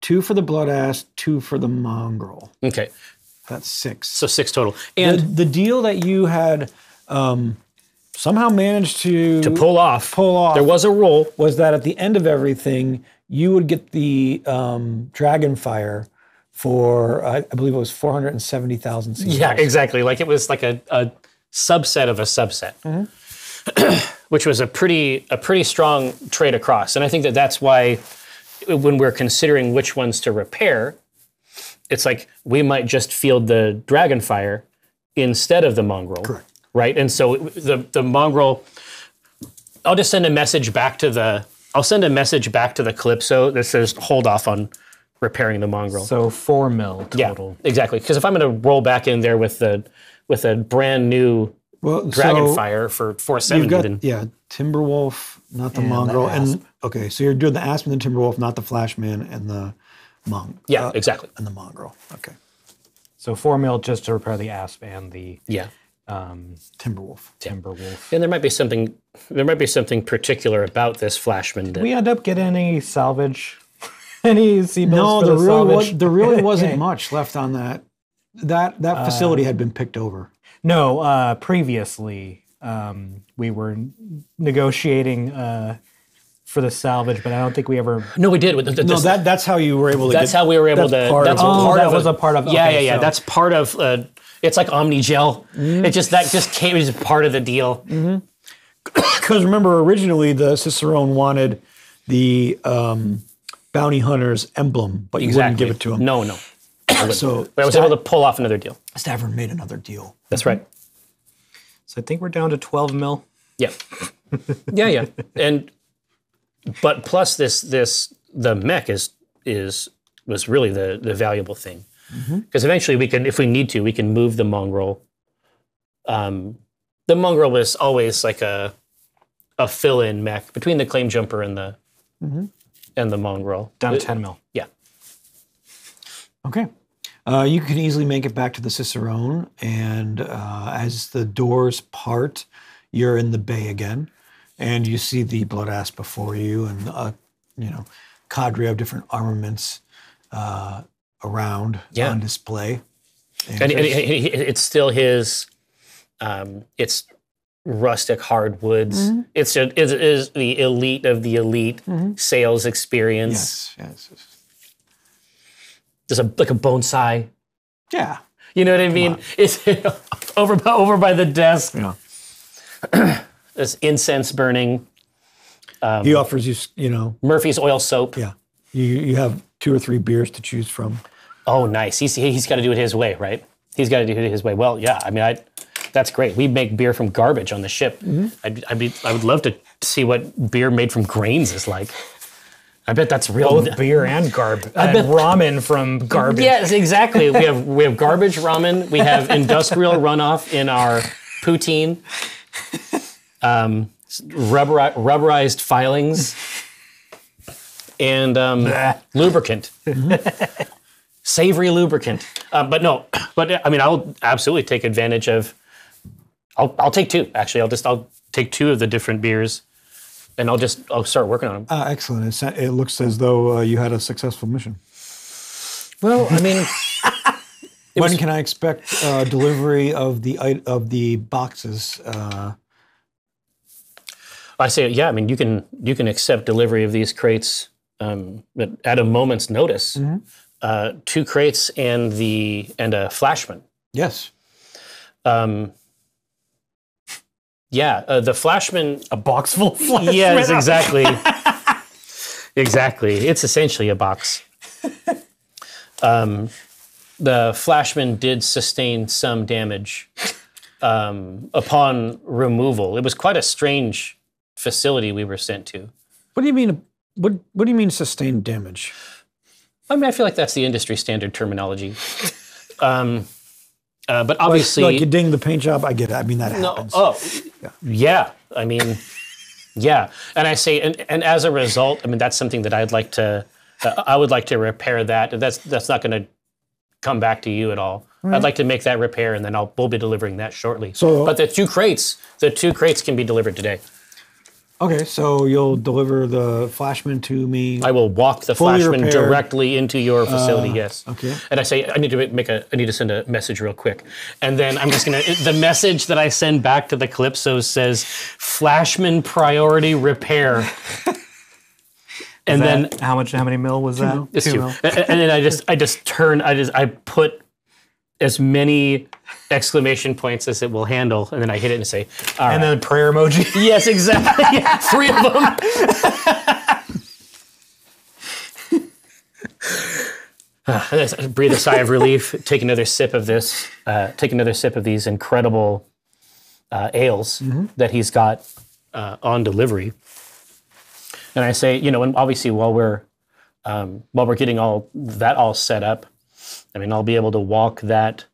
two for the Blood Asp, two for the Mongrel. okay. That's six. So six total, and the deal that you had um, somehow managed to, to pull off, pull off there was a rule. was that at the end of everything, you would get the um, Dragonfire for I, I believe it was four hundred and seventy thousand. Yeah, exactly. Like it was like a, a subset of a subset, which was a pretty a pretty strong trade across. And I think that that's why when we're considering which ones to repair, it's like we might just field the Dragonfire instead of the Mongrel, Correct. right? And so the the Mongrel, I'll just send a message back to the I'll send a message back to the Calypso that says hold off on repairing the Mongrel. So four mil total. Yeah, total. exactly. Because if I'm going to roll back in there with the with a brand new well, Dragonfire for So 470, you've then yeah Timberwolf, not the And the Mongrel, and okay, so you're doing the Aspen, and the Timberwolf, not the Flashman and the Mon. yeah, uh, exactly. and the Mongrel. Okay, So four mil just to repair the Asp and the Yeah, um, Timberwolf. Timberwolf. and there might be something there might be something particular about this Flashman that we end up getting any salvage? any seatbelts No, for there the really salvage? was, there really wasn't much left on that. That that facility had been picked over. No, uh, previously um, we were negotiating uh, for the salvage, but I don't think we ever. No, we did. with the- the- No, that that's how you were able to. that's get, how we were able that's to. part That's of it. Oh, part that of was a, a part of- Yeah, okay, yeah, yeah. so- That's part of. Uh, it's like Omnigel. It just that just came as part of the deal. Because remember, originally the Cicerone wanted the um, bounty hunter's emblem, but you wouldn't give it to him. No, no. So But I was able to pull off another deal. Stavern made another deal. That's right. So I think we're down to 12 mil. Yeah. yeah, yeah. And but plus this this the mech is is was really the the valuable thing. Because eventually we can if we need to, we can move the mongrel. Um the mongrel was always like a a fill-in mech between the claim jumper and the and the mongrel. Down to 10 mil. Yeah. Okay. Uh, you can easily make it back to the Cicerone, and uh, as the doors part, you're in the bay again, and you see the Blood Asp before you, and uh, you know, cadre of different armaments uh, around Yeah. on display. and, and it- it- it's still his um, it's rustic hardwoods. It's a, it is the elite of the elite sales experience. Yes, yes, yes. there's a like a bonsai. Yeah, you know what i mean? it's over by, over by the desk. Yeah. there's incense burning he offers you, you know, murphy's oil soap yeah. You you have two or three beers to choose from. oh nice he's he's got to do it his way right he's got to do it his way well yeah i mean i that's great we make beer from garbage on the ship mm-hmm. I'd, I'd be i would love to see what beer made from grains is like i bet that's real Both beer and garbage. and bet- ramen from garbage. Yes, exactly. We have we have garbage ramen. We have industrial runoff in our poutine. Um, rubberi- rubberized filings and um, lubricant, savory lubricant. Uh, but no, but I mean, I'll absolutely take advantage of. I'll I'll take two. Actually, I'll just I'll take two of the different beers, and I'll just I'll start working on them. Uh, excellent. It, sa- it looks as though uh, you had a successful mission. Well, I mean. when can I expect uh, delivery of the of the boxes? Uh, I say, yeah. I mean, you can you can accept delivery of these crates um, at a moment's notice. Uh, two crates and the and a flashman. yes. Um, yeah, uh, the flashman. A box full of flash. Yes, exactly. exactly. It's essentially a box. Um, the flashman did sustain some damage um, upon removal. It was quite a strange facility we were sent to. What do you mean? What What do you mean sustained damage? I mean, I feel like that's the industry standard terminology. Um, uh, but obviously, like you ding the paint job. I get it. I mean that no, happens. oh, yeah. I mean, yeah. And I say, and, and as a result, I mean, that's something that I'd like to, uh, I would like to repair that. That's that's not going to come back to you at all. I'd like to make that repair, and then I'll we'll be delivering that shortly. So- but the two crates, the two crates can be delivered today. Okay, so you'll deliver the flashman to me. I will walk the Fully flashman repaired. directly into your uh, facility. yes. okay. And I say I need to make a I need to send a message real quick, and then I'm just gonna the message that I send back to the Calypso says Flashman priority repair. And then Then how much? How many mil was that? it's two. mil. And, and then I just I just turn I just I put as many exclamation points as it will handle, and then I hit it and say, all right. And then prayer emoji. yes, exactly. Yeah, three of them. Uh, breathe a sigh of relief. Take another sip of this. Uh, take another sip of these incredible uh, ales that he's got uh, on delivery. And I say, you know, and obviously while we're um, while we're getting all that all set up, I mean, I'll be able to walk that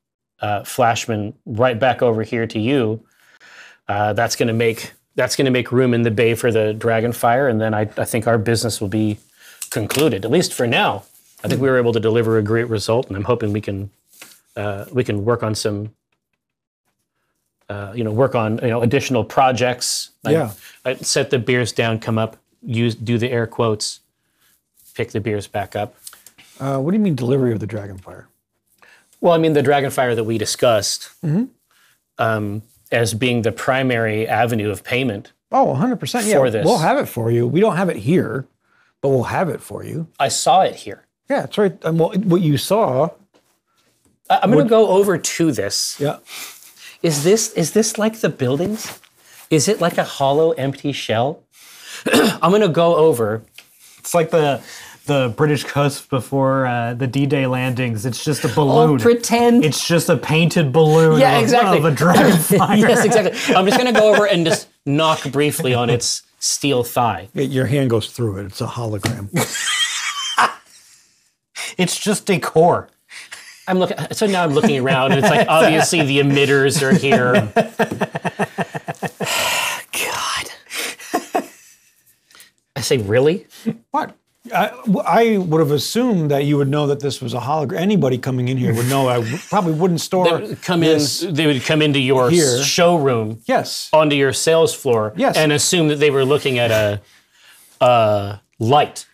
uh, flashman right back over here to you. Uh, that's going to make that's going to make room in the bay for the dragonfire, and then I, I think our business will be concluded, at least for now. I think we were able to deliver a great result, and I'm hoping we can uh, we can work on some uh, you know work on you know additional projects. Yeah. I set the beers down, come up, use do the air quotes, pick the beers back up. Uh, what do you mean delivery of the dragonfire? Well, I mean the dragonfire that we discussed. um, as being the primary avenue of payment. Oh, 100%. Yeah, For this. we'll have it for you. We don't have it here, but we'll have it for you. I saw it here. Yeah, it's right. Um, well, what you saw. I- I'm going to go over to this. Yeah. Is this is this like the buildings? Is it like a hollow, empty shell? I'm going to go over. It's like the the British coast before uh, the D-Day landings. It's just a balloon. Oh, pretend. it's just a painted balloon Yeah, of, exactly. of a dragon fire. yes, exactly. I'm just going to go over and just knock briefly on its steel thigh. Yeah, Your hand goes through it. It's a hologram. It's just decor. I'm looking. So now I'm looking around, and it's like obviously the emitters are here. God. I say, really? what? I, I would have assumed that you would know that this was a hologram. Anybody coming in here would know. I w- probably wouldn't store. Come this. in. They would come into your Here. showroom Yes. onto your sales floor Yes. and assume that they were looking at a, a light,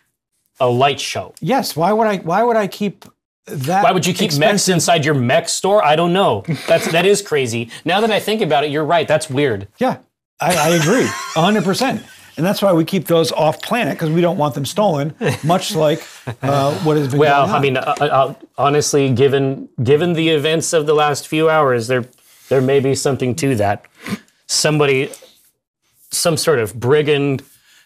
a light show. Yes. Why would I? Why would I keep that? Why would you keep mechs inside your mech store? I don't know. That's that is crazy. Now that I think about it, you're right. That's weird. Yeah, I, I agree, hundred percent. And that's why we keep those off planet because we don't want them stolen. Much like uh, what has been Well, going on. I mean, uh, uh, honestly, given given the events of the last few hours, there there may be something to that. Somebody, some sort of brigand,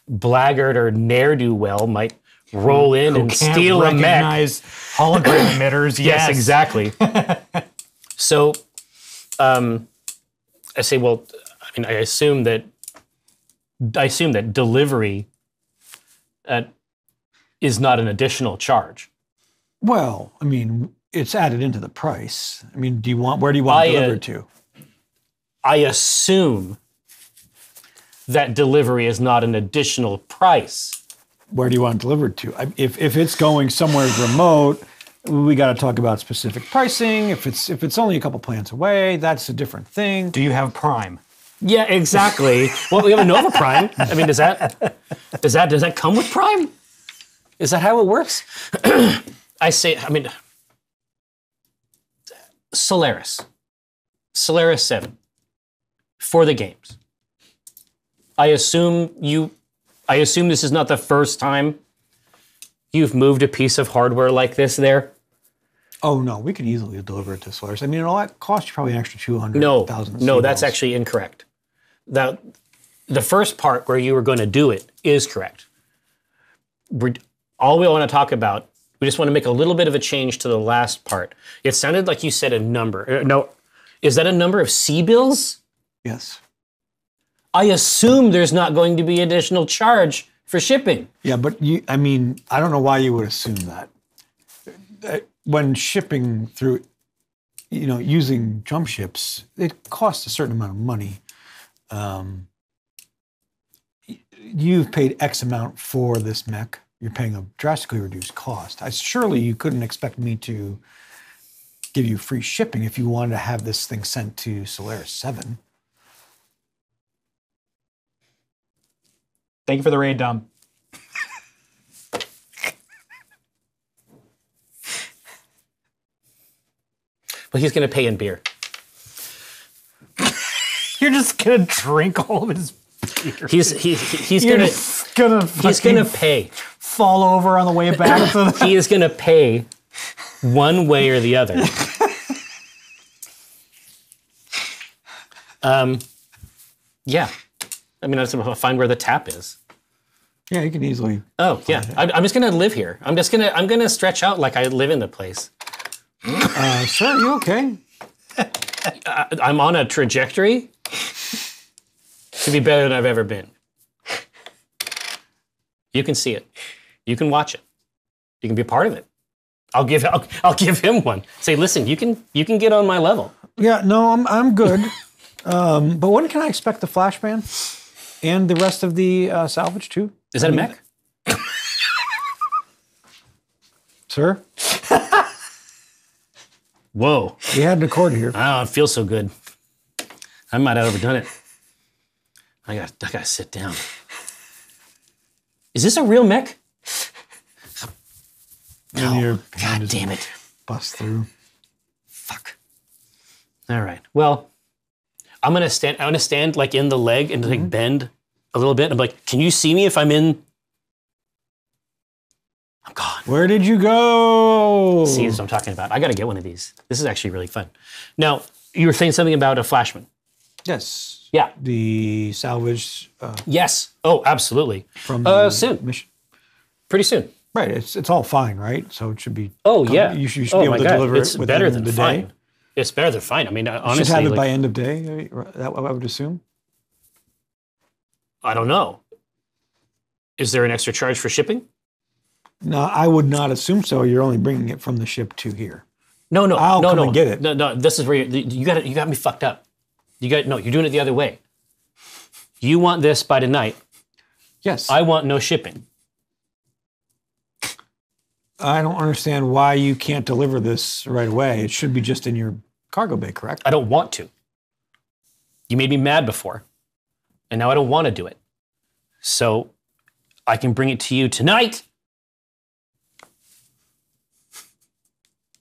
blackguard, or ne'er do well might roll in and Can't steal a mech. recognize hologram emitters. Yes, Yes, exactly. so, um, I say, well, I mean, I assume that I assume that delivery uh, is not an additional charge. well, I mean, it's added into the price. I mean, do you want? Where do you want I, it uh, delivered to? I assume that delivery is not an additional price. Where do you want it delivered to? If if it's going somewhere remote, we got to talk about specific pricing. If it's if it's only a couple plants away, that's a different thing. Do you have Prime? Yeah, exactly. well, we have a Nova Prime. I mean, does that does that does that come with Prime? Is that how it works? I say, I mean, Solaris, Solaris Seven, for the games. I assume you, I assume this is not the first time you've moved a piece of hardware like this there. Oh no, we could easily deliver it to Solaris. I mean, it'll cost you probably an extra two hundred No, no, that's actually incorrect. That the first part where you were going to do it is correct. We're, all we want to talk about, we just want to make a little bit of a change to the last part. It sounded like you said a number. Uh, No, is that a number of C bills? yes. I assume there's not going to be additional charge for shipping. Yeah, but you, I mean, I don't know why you would assume that. Uh, When shipping through, you know, using jump ships, it costs a certain amount of money. Um, you've paid X amount for this mech. You're paying a drastically reduced cost. I, surely you couldn't expect me to give you free shipping if you wanted to have this thing sent to Solaris 7. Thank you for the raid, Dom. But he's going to pay in beer. You're just gonna drink all of his beer. He's he, he- he's You're going to just gonna he's going to pay. fall over on the way back to the He is going to pay one way or the other. um, yeah. I mean, I just to find where the tap is. Yeah, you can easily. Oh, yeah. I'm, I'm just going to live here. I'm just going to I'm going to stretch out like I live in the place. Uh, sir, you okay? I'm on a trajectory to be better than I've ever been. You can see it. You can watch it. You can be a part of it. I'll give I'll, I'll give him one. Say, listen, you can you can get on my level. Yeah, no, I'm I'm good. um, but when can I expect the flashbang and the rest of the uh, salvage too, Is that a mech? sir? Whoa. We had an accord here. I don't feel so good. I might have overdone it. I got I gotta sit down. Is this a real mech? Your God damn it. bust through. Fuck. All right. Well, I'm gonna stand. I'm gonna stand like in the leg and like mm-hmm. bend a little bit. I'm like, can you see me if I'm in? I'm gone. Where did you go? See, that's what I'm talking about. I got to get one of these. This is actually really fun. Now, you were saying something about a flashman. Yes. Yeah. The salvage uh, Yes. Oh, absolutely. from Uh, soon. mission. Pretty soon. Right. It's it's all fine, right? So it should be. Oh come- yeah. You should, you should oh be able to God. deliver it's it better than the fine. day. It's better than fine. I mean, honestly, Should have it like, by end of day. That I would assume. I don't know. Is there an extra charge for shipping? No, I would not assume so. You're only bringing it from the ship to here. No, no, I'll no, come no. and get it. No, no. This is where you, you got it. You got me fucked up. You got no. You're doing it the other way. You want this by tonight. Yes. I want no shipping. I don't understand why you can't deliver this right away. It should be just in your cargo bay, correct? I don't want to. You made me mad before, and now I don't want to do it. So I can bring it to you tonight,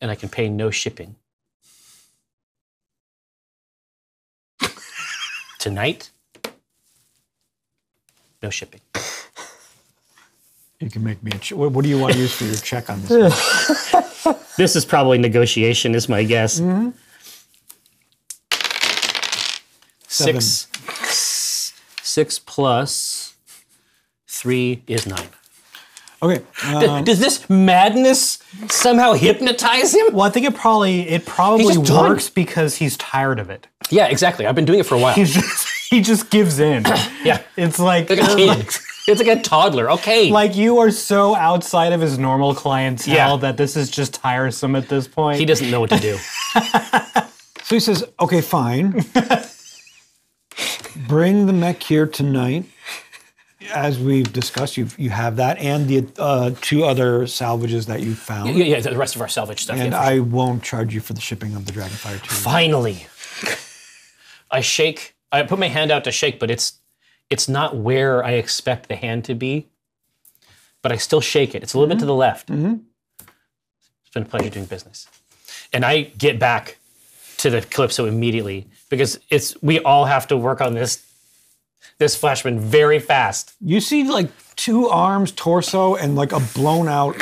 and I can pay no shipping. Tonight, no shipping. You can make me a. Ch- what, what do you want to use for your check on this? This is probably negotiation, is my guess. Six, six plus three is nine. Okay. uh, Does this madness somehow hypnotize him? Well, I think it probably it probably He's just done. works because he's tired of it. Yeah, exactly. I've been doing it for a while. He's just he just gives in. yeah, It's like like a kid. It's like a toddler. Okay. like you are so outside of his normal clientele Yeah. that this is just tiresome at this point. he doesn't know what to do. so he says, "Okay, fine. Bring the mech here tonight." As we've discussed, you you have that and the uh, two other salvages that you found, Yeah, yeah, the rest of our salvage stuff. and yeah, for I won't charge you for the shipping of the Dragonfire two. Finally. I shake. I put my hand out to shake, but it's it's not where I expect the hand to be. But I still shake it. It's a little bit to mm-hmm. the left. Mm-hmm. It's been a pleasure doing business. And I get back to the Calypso immediately because it's we all have to work on this this flashman very fast. You see like two arms, torso, and like a blown out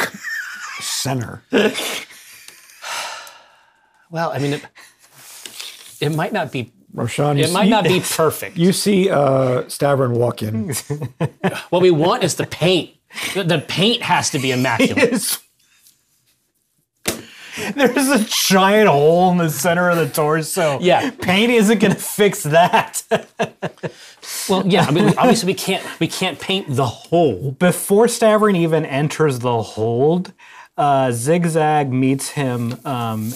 center. Well, I mean it, it might not be Roshan, you it might see- not be perfect. You see uh, Stavron walk in. what we want is the paint. The, the paint has to be immaculate. It's- There's a giant hole in the center of the torso. Yeah. Paint isn't gonna fix that. Well, yeah. I mean, obviously we can't we can't paint the hole. Before Stavron even enters the hold, uh, Zigzag meets him um,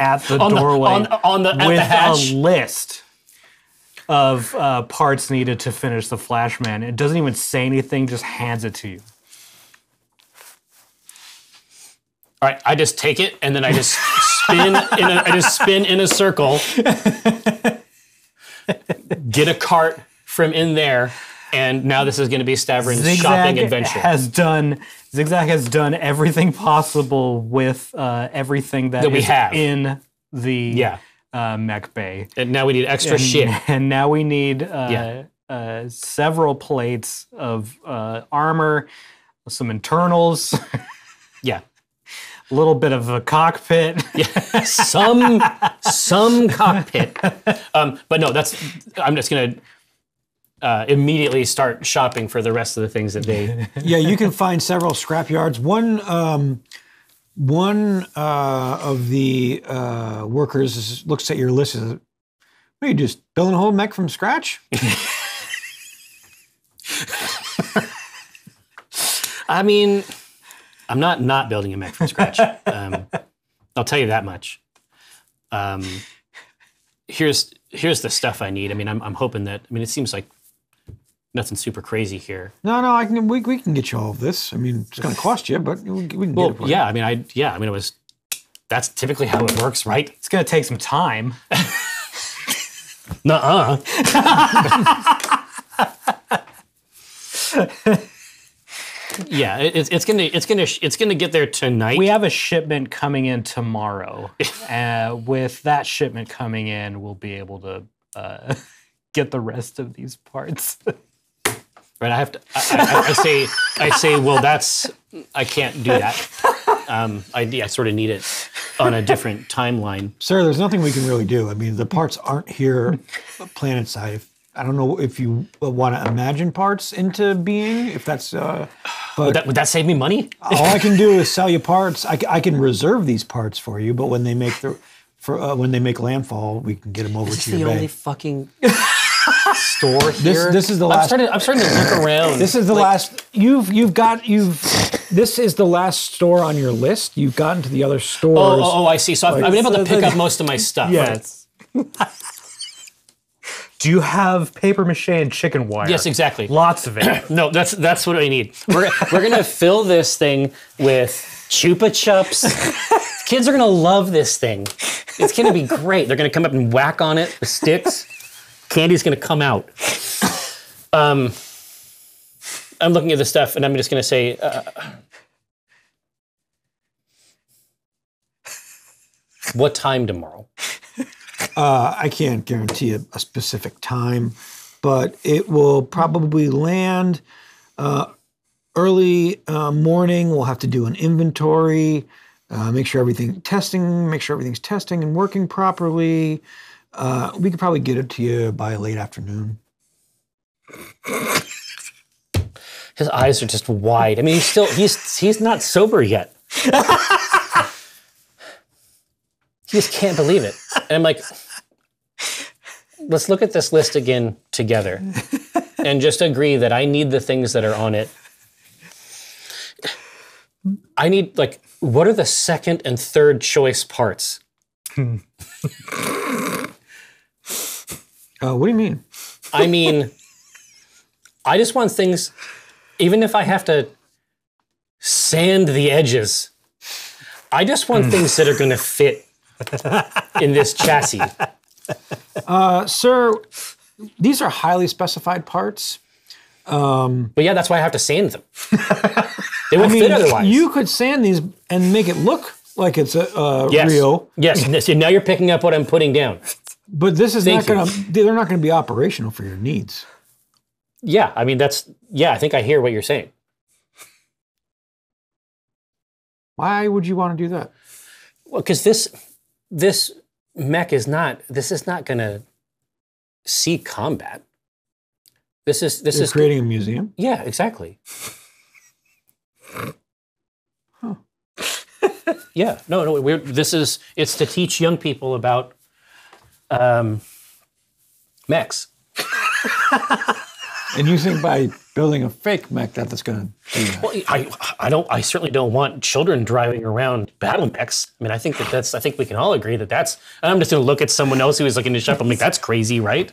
at the On the- doorway on- on the- the with hatch. a list of uh, parts needed to finish the Flashman. It doesn't even say anything; just hands it to you. All right, I just take it and then I just spin in a, I just spin in a circle. Get a cart from in there, and now this is going to be Stavron's shopping adventure. has done Zigzag has done everything possible with uh, everything that That we is have. in the Yeah. uh, mech bay. and now we need extra and, shit. And now we need uh, Yeah. uh, several plates of uh, armor, some internals, Yeah, a little bit of a cockpit. some some cockpit. Um, but no, that's I'm just going to. Uh, immediately start shopping for the rest of the things that they yeah, you can find several scrap yards. One, um, one uh, of the uh, workers looks at your list. and says, "What are you just building a whole mech from scratch?" I mean, I'm not not building a mech from scratch. Um, I'll tell you that much. Um, here's here's the stuff I need. I mean, I'm I'm hoping that. I mean, it seems like nothing super crazy here. No, no, I can. We, we can get you all of this. I mean, it's going to cost you, but we, we can Well, get it. For you. yeah. I mean, I yeah. I mean, it was. That's typically how it works, right? It's gonna take some time. Nuh-uh. yeah, it, it's it's gonna it's gonna it's gonna get there tonight. We have a shipment coming in tomorrow. uh, with that shipment coming in, we'll be able to uh, get the rest of these parts. Right. I have to. I, I, I say. I say. Well, that's. I can't do that. Um, I, I sort of need it on a different timeline. Sir, there's nothing we can really do. I mean, the parts aren't here planet side. If, I don't know if you want to imagine parts into being, if that's. Uh, but Would that, would that save me money? all I can do is sell you parts. I, I can reserve these parts for you, but when they make the for uh, when they make landfall, we can get them over Is to this your the bay. only fucking store this here? this is the I'm last. starting. I'm starting to look around. This is the Like, last. You've you've got you've. This is the last store on your list. You've gotten to the other stores. Oh, oh, oh, I see. So I've, I've been able to pick up most of my stuff. Yes. Do you have paper mache and chicken wire? Yes, exactly. Lots of it. No, that's that's what I need. We're we're gonna fill this thing with chupa chups. Kids are gonna love this thing. It's gonna be great. They're gonna come up and whack on it with sticks. Candy's gonna come out. Um, I'm looking at the stuff, and I'm just gonna say, uh, what time tomorrow? Uh, I can't guarantee a, a specific time, but it will probably land uh, early uh, morning. We'll have to do an inventory, uh, make sure everything testing, make sure everything's testing and working properly. Uh, we could probably get it to you by late afternoon. His eyes are just wide. I mean, he's still he's he's not sober yet. he just can't believe it. And I'm like, let's look at this list again together and just agree that I need the things that are on it. I need like what are the second and third choice parts? Uh, what do you mean? I mean, I just want things, even if I have to sand the edges, I just want things that are going to fit in this chassis. Uh, sir, these are highly specified parts. But yeah, that's why I have to sand them. They won't I mean, fit otherwise. you could sand these and make it look like it's a uh, yes. real. Yes. now you're picking up what I'm putting down. But this is Thank not going to, they're not going to be operational for your needs. Yeah. I mean, that's, yeah, I think I hear what you're saying. Why would you want to do that? Well, because this, this mech is not, this is not going to see combat. This is, this You're is, creating a museum. yeah, exactly. yeah, no, no. We're, this is it's to teach young people about um, mechs. And you think by building a fake mech that that's going to do that? Well, I, I don't. I certainly don't want children driving around BattleMechs. I mean, I think that that's. I think we can all agree that that's. I'm just going to look at someone else who is looking to shop. I'm like, that's crazy, right?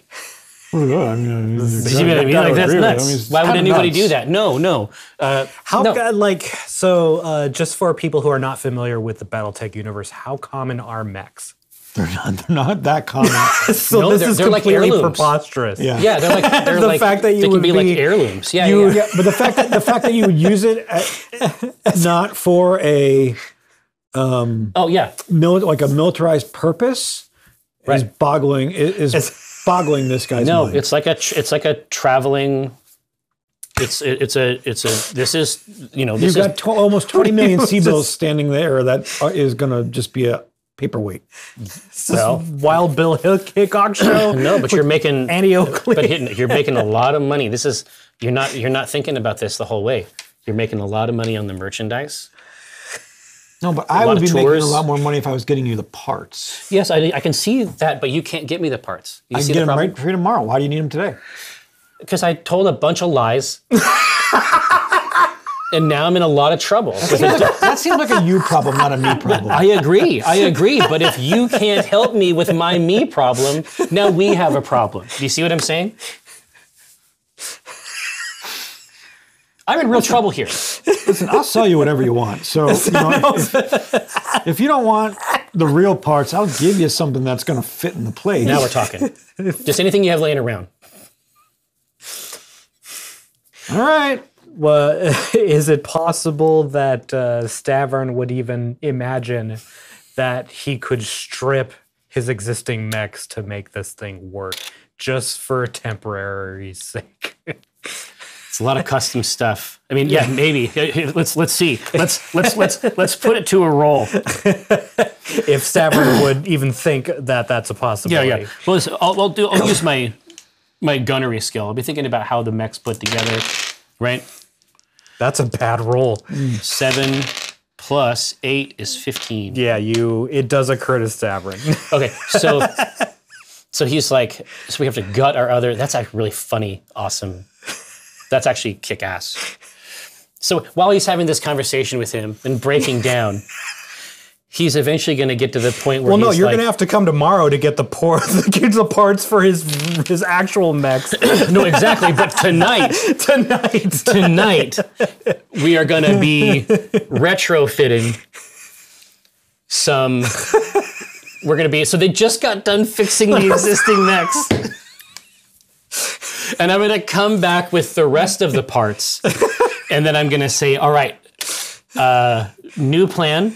I mean, You know I mean? Like, that's nuts. Why would anybody do that? No, no. Uh, How no. like so? Uh, just for people who are not familiar with the BattleTech universe, how common are mechs? They're not, they're not that common. So No, this they're- is they're completely heirlooms. preposterous. Yeah. Yeah, they're like they're The like fact that you they can would be, like heirlooms. Yeah, you- yeah. yeah, but the fact that the fact that you would use it uh, at, not for a um, Oh yeah, mil, like a militarized purpose is boggling is, is boggling this guy's No, mind. it's like a tr- it's like a traveling. It's it- it's a it's a this is you know this You've is got tw- almost 20 million Just- C-bills standing there that are, is going to just be a paperweight. well Wild Bill Hickok show. no, but you're making Annie Oakley. but you're making a lot of money. This is you're not you're not thinking about this the whole way. You're making a lot of money on the merchandise. No, but I would be making a lot more money if I was getting you the parts. Yes, I, I can see that, but you can't get me the parts. You I see can get the them problem? right for you tomorrow. Why do you need them today? Because I told a bunch of lies, and now I'm in a lot of trouble. That seems like a you problem, not a me problem. I agree. I agree. But if you can't help me with my me problem, now we have a problem. Do you see what I'm saying? I'm in real trouble here. Listen, I'll sell you whatever you want. So, you know, if, if you don't want the real parts, I'll give you something that's going to fit in the plate. Now we're talking. Just anything you have laying around. All right. Well, is it possible that uh, Stavern would even imagine that he could strip his existing mechs to make this thing work, just for a temporary sake. It's a lot of custom stuff. I mean, yeah, maybe. Here- here, Let's let's see. Let's let's let's let's put it to a roll. if Stavern would even think that that's a Yeah, possibility. yeah. Well, listen, I'll, I'll do. I'll use my my gunnery skill. I'll be thinking about how the mech's put together. Right. That's a bad roll. Seven plus eight is fifteen. Yeah, you. It does occur to Stavern. Okay, so so he's like, so we have to gut our other. That's actually really funny, awesome. That's actually kick ass. So while he's having this conversation with him and breaking down, he's eventually going to get to the point where well, no, you're like, gonna have to come tomorrow to get the por- get the parts for his his actual mechs no, exactly. But tonight, tonight. tonight, we are going to be retrofitting some. We're going to be so they just got done fixing the existing mechs. And I'm going to come back with the rest of the parts. And then I'm going to say, all right, uh, new plan,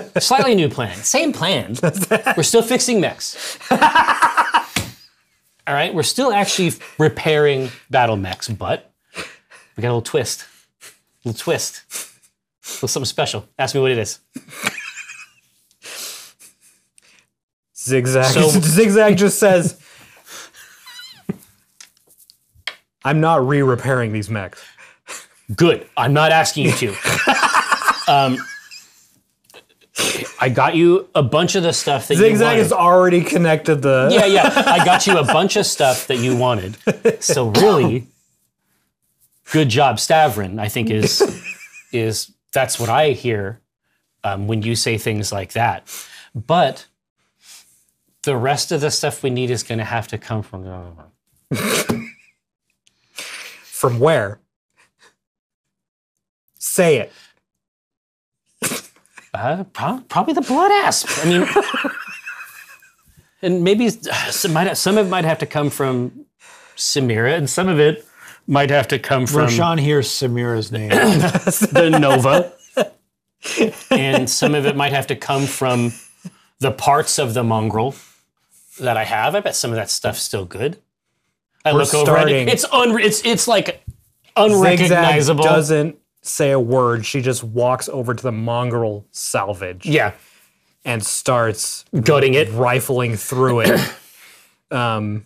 slightly new plan, same plan. We're still fixing mechs. All right, we're still actually repairing BattleMechs, but we got a little twist. A little twist. A little something special. Ask me what it is. Zigzag. So- Zigzag just says, "I'm not re-repairing these mechs." Good. I'm not asking you to. um, I got you a bunch of the stuff that you Zigzag wanted. has already connected the. yeah, yeah. I got you a bunch of stuff that you wanted. So really, good job, Stavrin. I think is is that's what I hear um, when you say things like that. But the rest of the stuff we need is going to have to come from. From where? Say it. Uh, prob- probably the Blood Asp. I mean, and maybe uh, some, might, some of it might have to come from Samira, and some of it might have to come from Roshan hears Samira's name. the Nova, and some of it might have to come from the parts of the mongrel that I have. I bet some of that stuff's still good. I look over at starting- it. It's un- It's it's like Zigzag unrecognizable. doesn't say a word. She just walks over to the mongrel salvage yeah, and starts gutting it. rifling through it. um,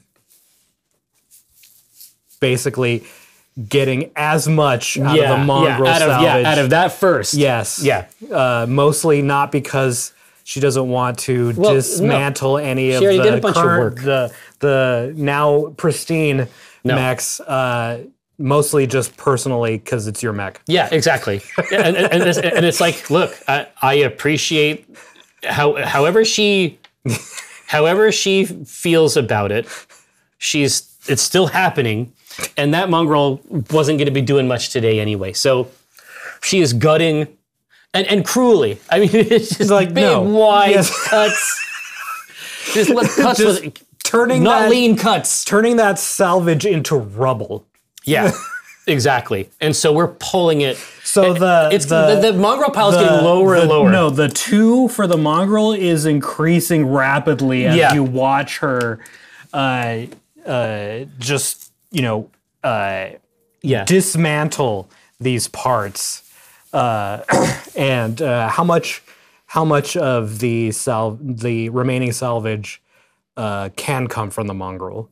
basically, getting as much out of the mongrel out of, salvage. yeah, out of that first. yes, Yeah. Uh, mostly not because she doesn't want to no. dismantle any of already the did a bunch of current, work. the the now pristine mechs. Uh, mostly just personally because it's your mech. Yeah, exactly. and, and, and, it's, and it's like, look, I, I appreciate how however she however she feels about it. She's it's still happening, and that mongrel wasn't going to be doing much today anyway. So she is gutting. And, and cruelly. I mean, it's just like, big, no. wide Yes. cuts. Just let cuts Just Turning not that, lean cuts. turning that salvage into rubble. Yeah, exactly. And so we're pulling it. So the It's the, the, the, mongrel pile is getting lower and lower. No, the two for the mongrel is increasing rapidly as Yeah. you watch her uh, uh, just, you know, uh, yeah. dismantle these parts uh, and uh, how much how much of the sal- the remaining salvage uh, can come from the mongrel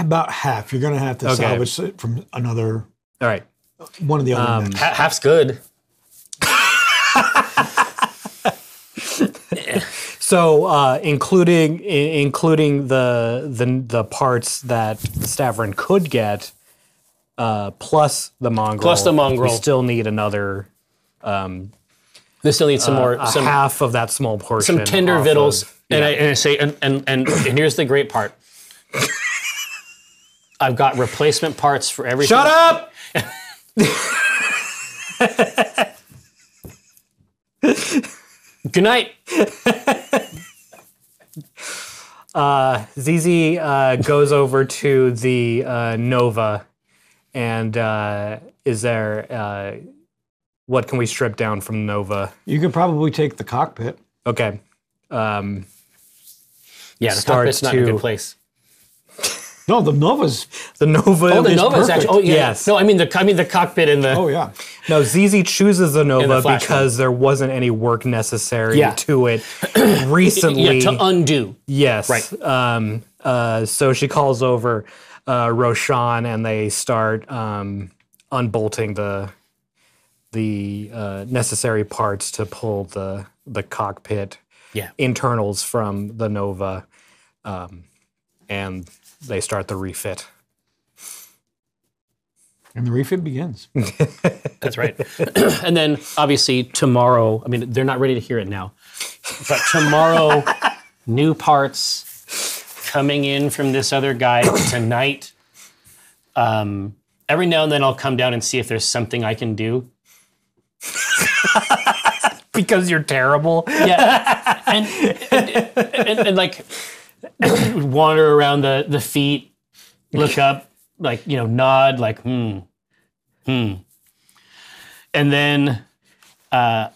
about half. You're going to have to Okay. salvage it from another all right one of the other men. Ha- half's good. so uh, including i- including the, the the parts that Stavrin could get uh, plus the mongrel Plus the mongrel. we still need another Um, This still needs some more, a some half of that small portion some tender off vittles. of- and, I, and I say, and, and and and here's the great part. I've got replacement parts for everything. shut up Good night. ZZ uh, goes over to the uh, Nova, and uh, is there? Uh, what can we strip down from Nova? You could probably take the cockpit. Okay. Um, Yeah, the starts cockpit's not in a good place. No, the Nova's. the Nova. Oh, the is Nova perfect. actually. Oh, yeah. Yes. No, I mean the I mean the cockpit and the. Oh yeah. No, ZZ chooses the Nova flash because there wasn't any work necessary Yeah. to it recently. yeah, to undo. Yes. Right. Um, uh, so she calls over uh, Roshan, and they start um, unbolting the the uh, necessary parts to pull the the cockpit Yeah. internals from the Nova, um, and they start the refit. And the refit begins. That's right. and then obviously tomorrow, I mean, they're not ready to hear it now, but tomorrow, new parts coming in from this other guy tonight. Um, every now and then I'll come down and see if there's something I can do. Because you're terrible. Yeah. And, and, and, and, like wander around the, the feet, look up, like, you know, nod, like, hmm, hmm. And then uh,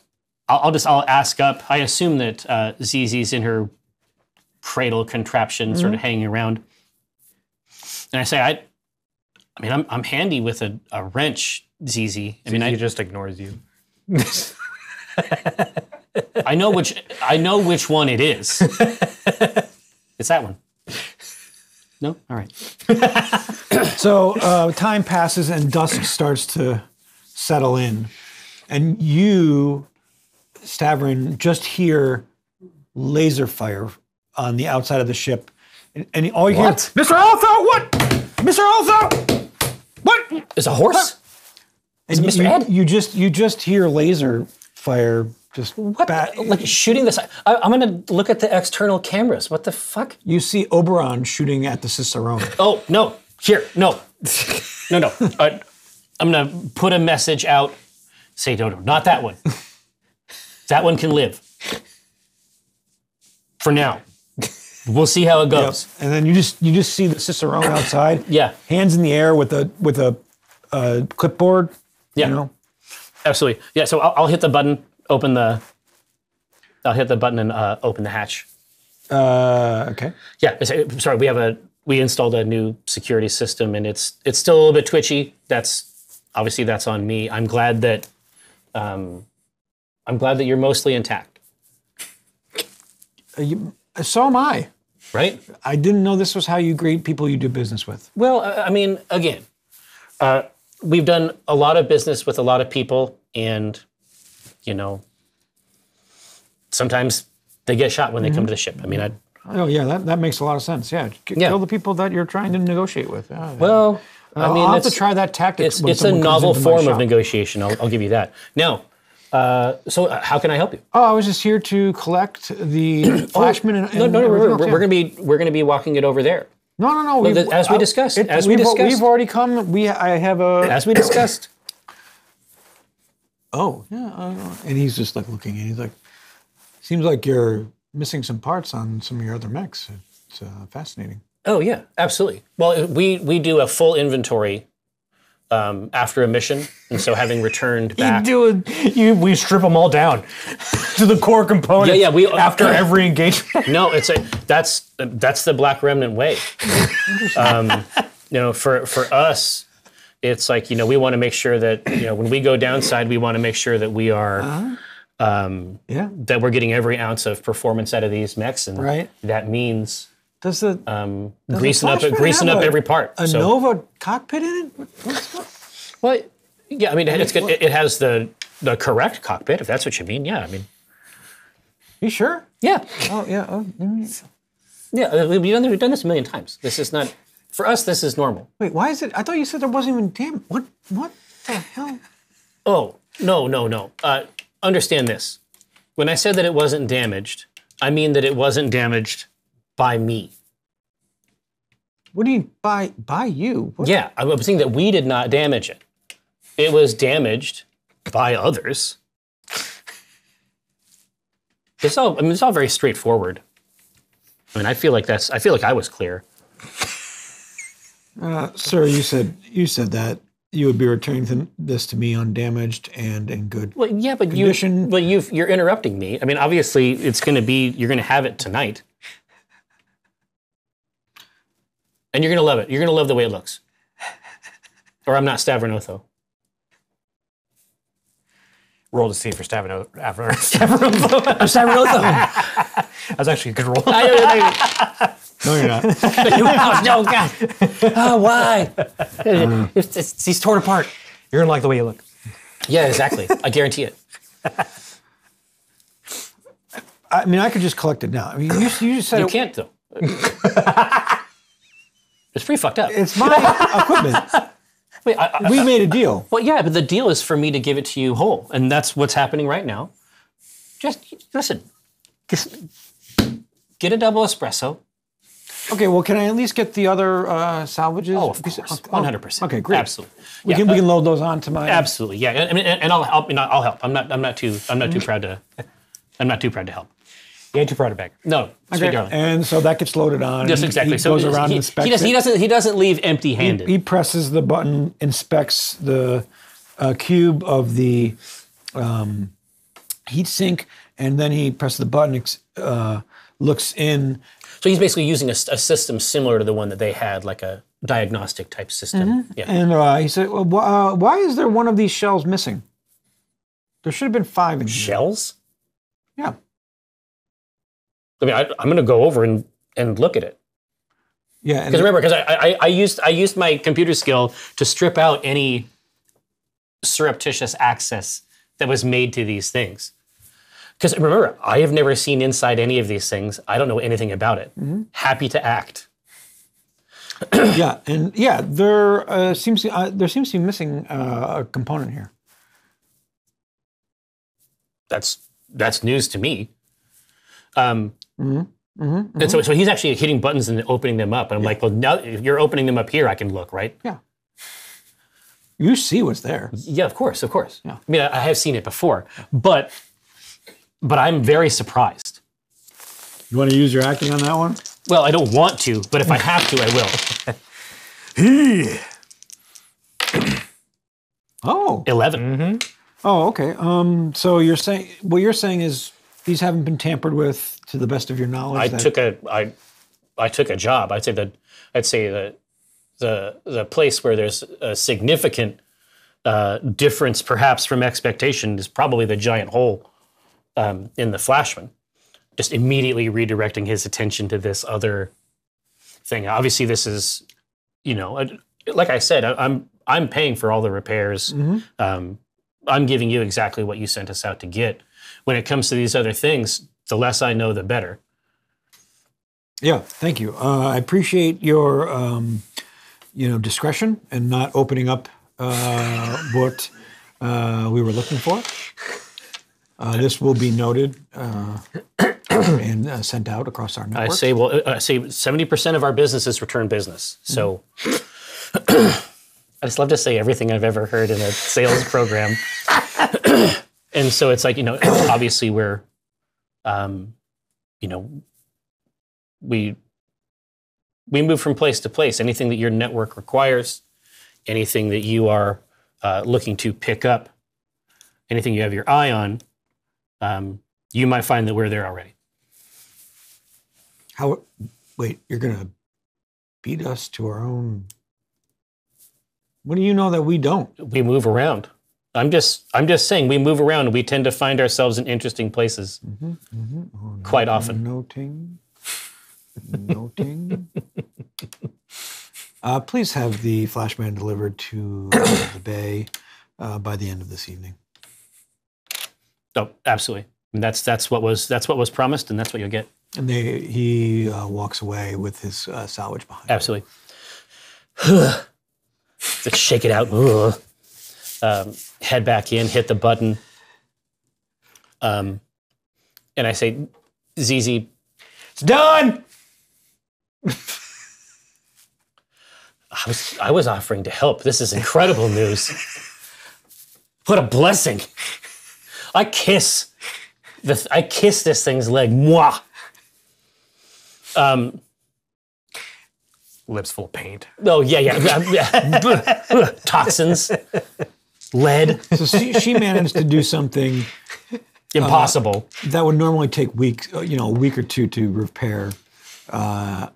I'll, I'll just, I'll ask up. I assume that uh, ZZ's in her cradle contraption, sort of hanging around. And I say, I, I mean, I'm, I'm handy with a, a wrench, ZZ. I mean, I, he just ignores you. I know which I know which one it is. it's that one. No? All right. So uh, time passes and dusk starts to settle in, and you, Stavrin, just hear laser fire on the outside of the ship, and, and all you What? hear, Mr. Alpha, what? Mr. Alpha, what? Is a horse? And Mr. you, Ed? you just you just hear laser fire just What? bat- Like shooting this? I, I'm going to look at the external cameras. What the fuck? You see Oberon shooting at the Cicerone. Oh, no. Here. No. No, no. Uh, I'm going to put a message out. Say, no, no, not that one. that one can live. For now. We'll see how it goes. And then you just you just see the Cicerone outside. Yeah. Hands in the air with a with a uh, clipboard. Yeah. You know. Absolutely. Yeah, so I'll, I'll hit the button, open the. I'll hit the button and uh, open the hatch. Uh, okay. Yeah, sorry. We have a we installed a new security system, and it's it's still a little bit twitchy. That's obviously that's on me. I'm glad that um, I'm glad that you're mostly intact, Uh, you, so am I. right? I didn't know this was how you greet people you do business with. Well, I I mean, again, uh, we've done a lot of business with a lot of people, and you know, sometimes they get shot when they come to the ship. I mean, I Oh yeah, that, that makes a lot of sense. Yeah, K- Yeah. kill the people that you're trying to negotiate with. Yeah, well, I I'll, mean, I'll have to try that tactic. it's it's a novel form of negotiation. I'll, I'll give you that. Now, uh, so uh, how can I help you? Oh, I was just here to collect the flashman and, No, and no, no. We're, we're, we're gonna be we're gonna be walking it over there, No, no, no. we've- as we uh, discussed, as we we've, al- discussed. we've already come. We I have a. as we discussed. Oh, yeah. Uh, and he's just like looking, and he's like, "Seems like you're missing some parts on some of your other mechs. It's uh, fascinating." Oh yeah, absolutely. Well, we we do a full inventory um, after a mission, and so having returned back. do it. You, we strip them all down to the core components. Yeah, yeah, we- after every engagement. No, it's a that's that's the Black Remnant way. um, you know, for for us, it's like you know we want to make sure that you know when we go downside, we want to make sure that we are um, Yeah. that we're getting every ounce of performance out of these mechs, and Right. that means Does the um, does the greasing up greasing up a- every part. a so, Nova cockpit in it? What- well, yeah, I mean it's good. It, it has the the correct cockpit, if that's what you mean. Yeah, I mean, You sure? yeah, Oh yeah. Oh, mm. yeah. We've done we've done this a million times. This is not for us. This is normal. Wait, why is it? I thought you said there wasn't even damage. What? What the hell? Oh, no, no, no. Uh, understand this. When I said that it wasn't damaged, I mean that it wasn't damaged by me. What do you by by you? What? Yeah, I was saying that we did not damage it. It was damaged by others. It's all. I mean, it's all very straightforward. I mean, I feel like that's. I feel like I was clear. Uh, sir, you said you said that you would be returning th- this to me undamaged and in good. Well, yeah, but Condition- you. But you. You're interrupting me. I mean, obviously, it's going to be. You're going to have it tonight. and you're gonna love it. You're gonna love the way it looks. Or I'm not Stavronotho. Roll to see for Stavino. Stavino. Stavronotho. That's actually a good roll. No, you're not. no, God. Oh, why? Mm. It's, it's, he's torn apart. You're gonna like the way you look. Yeah, exactly. I guarantee it. I mean, I could just collect it now. I mean, you, you just said You it- can't though. it's pretty fucked up. it's my equipment. Wait, I, I, We made a deal. well, yeah, but the deal is for me to give it to you whole, and that's what's happening right now. Just listen. Just get a double espresso. Okay, well, can I at least get the other uh, salvages? Oh, of course, oh, one hundred percent. Okay, great. Absolutely. We, Yeah, can, we uh, can load those onto my. Absolutely, yeah, and, and, and I'll help. You know, I'll help. I'm not. I'm not too. I'm not too proud to. I'm not too proud to help. You ain't too proud of bag. No, Okay, darling. And so that gets loaded on. Yes, and exactly. He so goes around he, and inspects he, does, it. he doesn't. He doesn't leave empty-handed. He presses the button, inspects the uh, cube of the um, heat sink, and then he presses the button, uh, looks in. so he's basically using a system similar to the one that they had, like a diagnostic type system. Yeah. And uh, he said, well, uh, "Why is there one of these shells missing? There should have been five in here." Shells. Yeah. I mean, I, I'm going to go over and, and look at it. Yeah. Because remember, because I, I, I used I used my computer skill to strip out any surreptitious access that was made to these things. Because remember, I have never seen inside any of these things. I don't know anything about it. Happy to act. yeah, and yeah, there uh, seems to, uh, there seems to be missing uh, a component here. That's that's news to me. Um, And so, so he's actually hitting buttons and opening them up. And I'm like, well, now if you're opening them up here, I can look, right? Yeah. You see what's there. Yeah, of course, of course. Yeah. I mean, I, I have seen it before, but but I'm very surprised. You want to use your acting on that one? Well, I don't want to, but if I have to, I will. Oh. 11 Mm -hmm. Oh, okay. Um, so you're saying what you're saying is these haven't been tampered with to the best of your knowledge. I that- took a I I took a job. I'd say that I'd say the the the place where there's a significant uh, difference, perhaps from expectation, is probably the giant hole um, in the Flashman. Just immediately redirecting his attention to this other thing. Obviously, this is you know, like I said, I'm I'm paying for all the repairs. Um, I'm giving you exactly what you sent us out to get. When it comes to these other things, the less I know, the better. Yeah, thank you. Uh, I appreciate your, um, you know, discretion and not opening up uh, what uh, we were looking for. Uh, this will be noted uh, and uh, sent out across our network. I say, well, I say seventy percent of our business is return business. So I just love to say everything I've ever heard in a sales program. and so it's like you know, obviously we're, um, you know, we we move from place to place. Anything that your network requires, anything that you are uh, looking to pick up, anything you have your eye on, um, you might find that we're there already. How? Wait, you're gonna beat us to our own? What do you know that we don't? we move around. I'm just I'm just saying we move around we tend to find ourselves in interesting places quite often. Noting. Noting. uh, please have the flashman delivered to the bay uh, by the end of this evening. Oh, absolutely. And that's that's what was that's what was promised, and that's what you'll get. And they, he uh, walks away with his uh, salvage behind. Absolutely. Just shake it out. Um, head back in, hit the button. Um, and I say, ZZ, It's done. I was I was offering to help. This is incredible news. What a blessing. I kiss the I kiss this thing's leg. Mwah. Um Lips full of paint. oh yeah yeah toxins lead So she, she managed to do something impossible that would normally take weeks, uh, you know, a week or two to repair. Uh,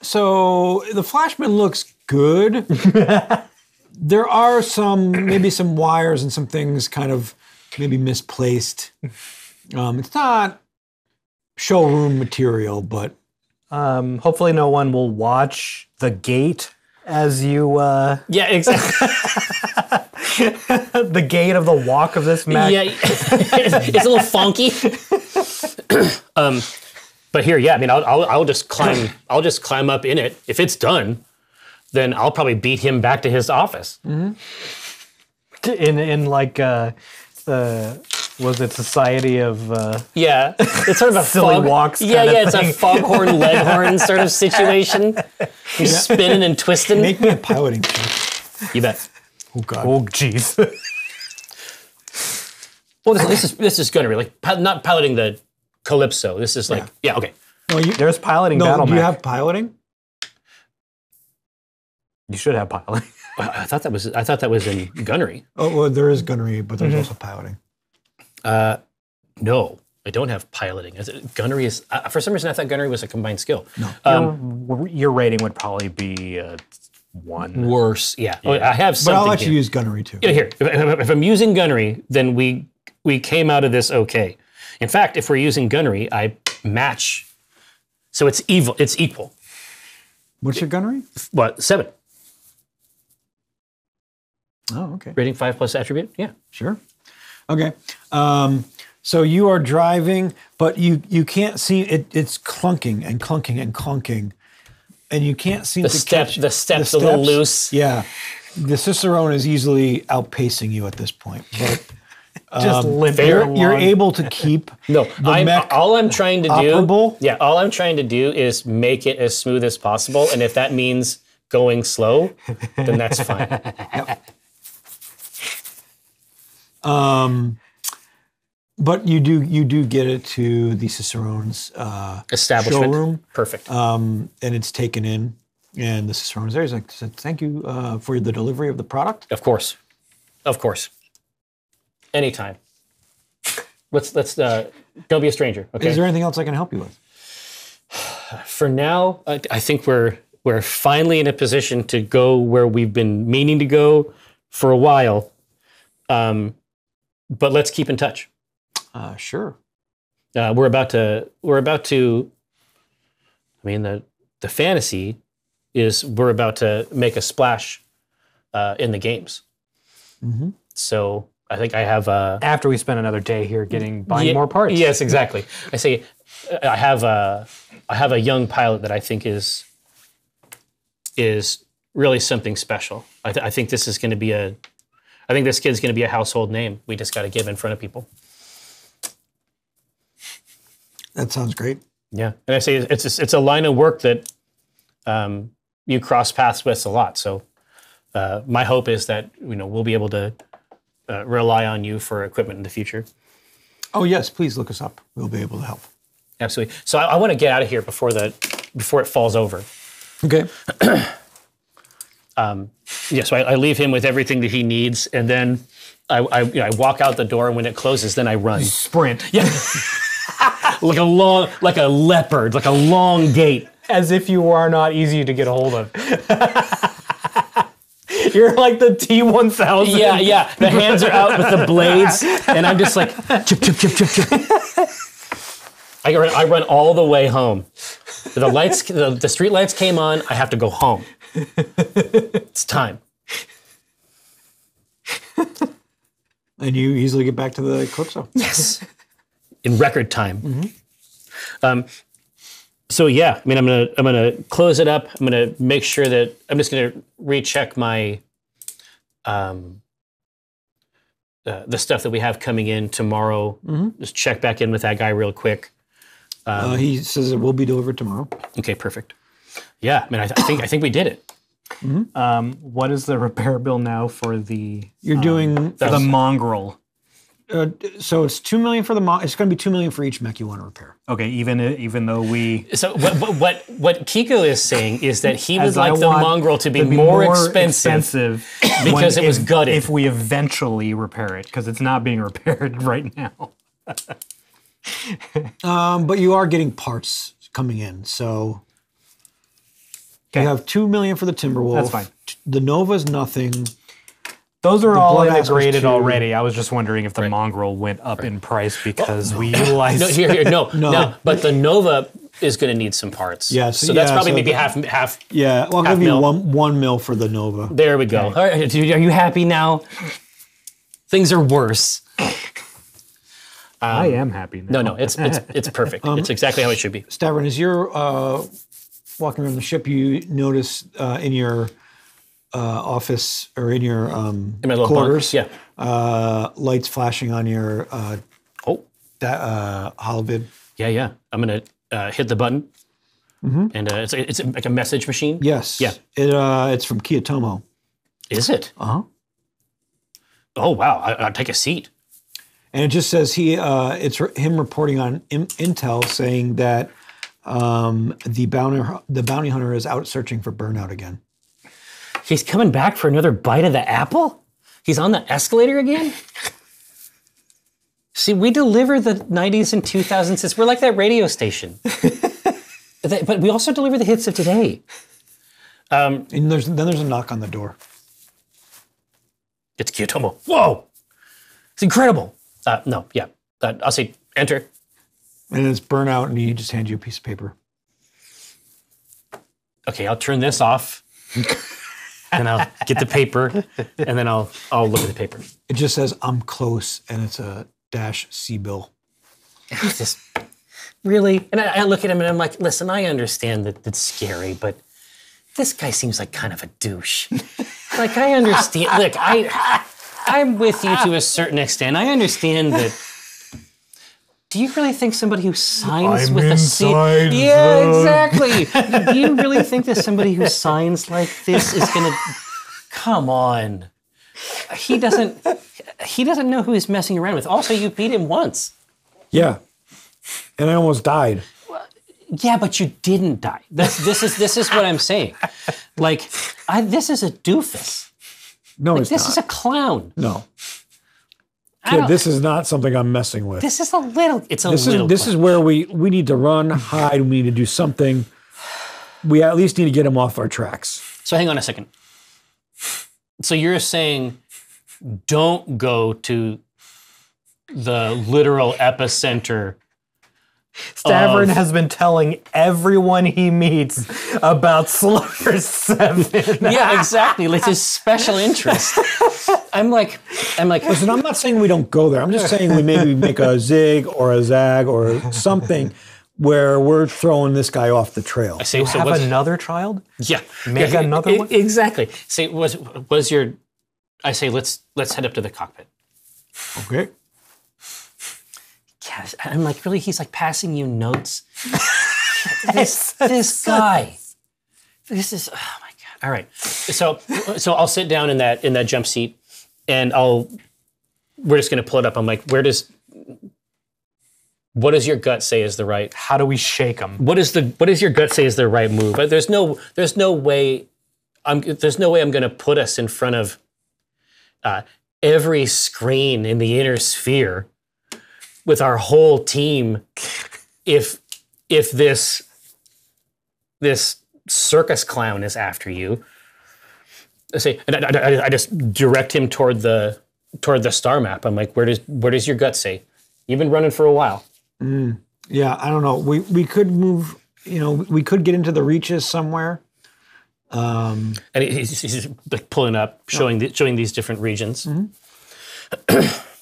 So the Flashman looks good. there are some, maybe some wires and some things kind of maybe misplaced. Um, it's not showroom material, but Um, hopefully, no one will watch the gate as you uh, Yeah, exactly. the gate of the walk of this mech. yeah, it's, it's a little funky. um, but here, yeah, I mean, I'll, I'll, I'll just climb. I'll just climb up in it. If it's done, then I'll probably beat him back to his office. Hmm. in in like uh, the was it Society of uh, Yeah, it's sort of a Silly fog, walks Yeah, kinda yeah, it's thing. a foghorn leghorn sort of situation. You're spinning and twisting. make me a piloting check. You bet. Oh god. oh jeez Well, this, this is this is be like not piloting the Calypso. This is like, yeah, okay. No, you, there's piloting no, battle you mech. have piloting? you should have piloting. I I thought that was I thought that was in gunnery. Oh, well, there is gunnery, but there's also piloting. Uh, no, I don't have piloting. Gunnery is uh, for some reason I thought gunnery was a combined skill. No, your, your rating would probably be uh, one. worse. Yeah, Oh, I have But. I'll let you here. use gunnery too. Yeah, here. If, if- if I'm using gunnery, then we we came out of this okay. In fact, if we're using gunnery, I match. So it's evil. It's equal. What's your gunnery? What seven? Oh, okay. Rating five plus attribute. Yeah. Sure. Okay. Um, so you are driving, but you you can't see it. It's clunking and clunking and clunking, and you can't seem The to step. catch The steps a little loose. Yeah, the Cicerone is easily outpacing you at this point, but Just limping you're, you're able to keep No, the I'm, mech all I'm trying to do. operable. Yeah, all I'm trying to do is make it as smooth as possible, and if that means going slow, then that's fine. But you do you do get it to the Cicerone's uh, Establishment. showroom, Perfect. um, and it's taken in. And the Cicerone's there. He's like, said, "Thank you uh, for the delivery of the product." Of course, of course. Anytime. Let's let's uh, don't be a stranger. Okay. Is there anything else I can help you with? For now, I, I think we're we're finally in a position to go where we've been meaning to go for a while. Um, but let's keep in touch. Uh, sure. Uh, we're about to we're about to. I mean the the fantasy is we're about to make a splash uh, in the games. Mhm. So I think I have uh, After we spend another day here getting buying Ye- more parts. Yes, exactly. I say uh, I have a I have a young pilot that I think is is really something special. I, th- I think this is going to be a I think this kid's going to be a household name. We just got to give in front of people. That sounds great. Yeah, and I say it's it's, it's a line of work that um, you cross paths with a lot. So uh, my hope is that you know we'll be able to uh, rely on you for equipment in the future. Oh yes, please look us up. We'll be able to help. Absolutely. So I, I want to get out of here before the before it falls over. Okay. Um, yeah, so I, I leave him with everything that he needs, and then I, I, you know, I walk out the door, and when it closes, then I run. Sprint. Yeah, like a long, like a leopard, like a long gait. As if you are not easy to get a hold of. You're like the T1000. Yeah, yeah. The hands are out with the blades, and I'm just like chip, chip, chip, chip, chip. I run, I run all the way home. The lights, the, the street lights came on. I have to go home. It's time. And you easily get back to the Calypso. Yes. In record time. Um, so yeah, I mean, I'm gonna I'm gonna close it up. I'm gonna make sure that I'm just gonna recheck my um, uh, the stuff that we have coming in tomorrow. Just check back in with that guy real quick. Uh, he says it will be delivered tomorrow. Okay, perfect. Yeah, I mean, I, I think I think we did it. Um, what is the repair bill now for the You're doing the mongrel? uh, so it's two million for the mo- it's going to be two million for each mech you want to repair. Okay, even even though we So what what what, what Kiko is saying is that he would As I like the mongrel to be, to be more, expensive. expensive because when- it was if- gutted. If we eventually repair it, because it's not being repaired right now. Um, but you are getting parts coming in, so You have two million for the Timberwolves. That's fine. The Nova's nothing. Those are all Blood Asp was integrated two. already. I was just wondering if the mongrel went up in price because we utilized. No, here, here, no, no. no, But the Nova is going to need some parts. Yeah, so- So that's yeah, probably so maybe the- half half. Yeah, well, I'll Half give you one one mil for the Nova. There we go. All right, dude, are you happy now? Things are worse. I am happy now. No, no, it's it's it's perfect. Um, it's exactly how it should be. Stavron, is you're uh, walking around the ship, you notice uh, in your uh, office or in your um, In my little bunk, quarters, yeah. uh, lights flashing on your uh, Oh, that uh, holovid. yeah, yeah. I'm gonna uh, hit the button, and uh, it's it's like a message machine. Yes. Yeah. It uh, it's from Kiyotomo. Is it? Uh huh. Oh wow! I, I'll take a seat. And it just says he, uh, it's re- him reporting on in- Intel saying that um, the bounty the bounty hunter is out searching for Burnout again. He's coming back for another bite of the apple? He's on the escalator again? See, we deliver the 90s and 2000s. hits. We're like that radio station. But we also deliver the hits of today. And there's then there's a knock on the door. It's Kiyotomo. Whoa! It's incredible. Uh, no, yeah. Uh, I'll say enter. And it's Burnout, and he just hands you a piece of paper. Okay, I'll turn this off. and I'll get the paper, and then I'll I'll look at the paper. It just says I'm close, and it's a dash C bill. Just really? And I, I look at him and I'm like, listen, I understand that it's scary, but this guy seems like kind of a douche. like I understand. Look, I I'm with you to a certain extent. I understand that. Do you really think somebody who signs I'm with a C? inside Yeah, the- exactly. Do you really think that somebody who signs like this is gonna? Come on. He doesn't. He doesn't know who he's messing around with. Also, you beat him once. Yeah. And I almost died. Yeah, but you didn't die. This, this is this is what I'm saying. Like, I, this is a doofus. No, it's This not. is a clown. no. Kid, this is not something I'm messing with. This is a little. It's a This little. is this is where we we need to run, hide. We need to do something. We at least need to get him off our tracks. So hang on a second. So you're saying, don't go to the literal epicenter. Stavern has been telling everyone he meets about Slaughter 7. Yeah, exactly. Like his special interest. I'm like, I'm like, Listen, I'm not saying we don't go there. I'm just saying we maybe make a zig or a zag or something where we're throwing this guy off the trail. I say, so Have what's, another child? Yeah, Make Yeah, another e- one? Exactly. Say was was your? I say let's let's head up to the cockpit. Okay. Yes, I'm like really. He's like passing you notes. this this guy. This is oh my god. All right. So so I'll sit down in that in that jump seat, and I'll. We're just gonna pull it up. I'm like, where does. What does your gut say is the right? How do we shake them? What is the what does your gut say is the right move? But There's no there's no way I'm there's no way I'm going to put us in front of uh, every screen in the inner sphere with our whole team if if this this circus clown is after you. I say and I, I, I just direct him toward the toward the star map. I'm like, where does where does your gut say? You've been running for a while. Mm, yeah, I don't know. We we could move. You know, we could get into the reaches somewhere. Um, and he- he's, he's like pulling up, showing the, showing these different regions. Mm-hmm.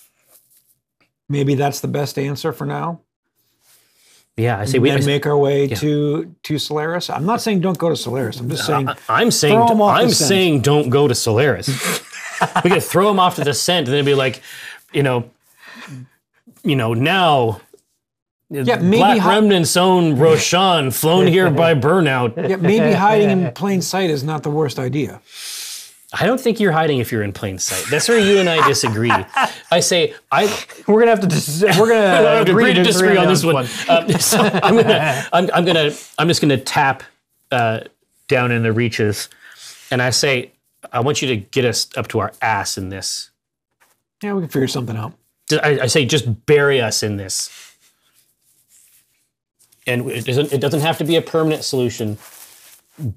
Maybe that's the best answer for now. Yeah, I say we. I, make our way to to Solaris. I'm not saying don't go to Solaris. I'm just saying I, am saying throw 'em off I'm saying don't go to Solaris. we could throw him off to the scent, and then be like, you know, you know now. Uh, yeah, maybe Black hi- Remnant's own Roshan, flown here by Burnout. yeah, maybe hiding in plain sight is not the worst idea. I don't think you're hiding if you're in plain sight. That's where you and I disagree. I say I We're gonna have to dis- we're gonna I have to agree to disagree on this this one. Um, so I'm gonna, I'm, I'm gonna, I'm just gonna tap uh, down in the reaches, and I say, I want you to get us up to our ass in this. Yeah, we can figure something out. I, I say, just bury us in this, and it doesn't, it doesn't have to be a permanent solution.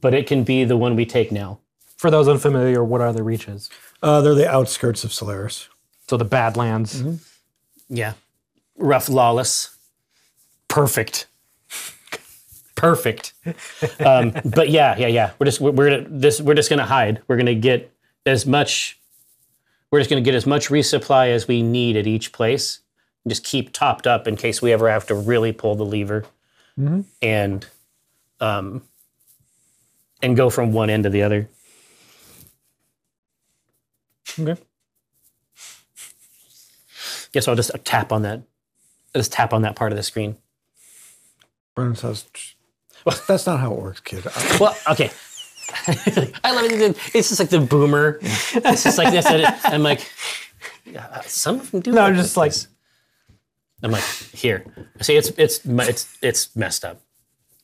but it can be the one we take now. For those unfamiliar, what are the reaches? Uh, they're the outskirts of Solaris. So the Badlands. Yeah. Rough, lawless. Perfect. Perfect. um, but yeah, yeah, yeah. We're just we're, we're gonna this we're just gonna hide. We're gonna get as much. We're just gonna get as much resupply as we need at each place. And just keep topped up in case we ever have to really pull the lever, and um, and go from one end to the other. Okay. Guess I'll just tap on that. I'll just tap on that part of the screen. Brennan says, "That's not how it works, kid." Well, okay. I love it. It's just like the boomer. It's just like this. and it- I'm like, yeah, some of them do. No, look just like this. I'm like, here. See, it's it's it's it's messed up.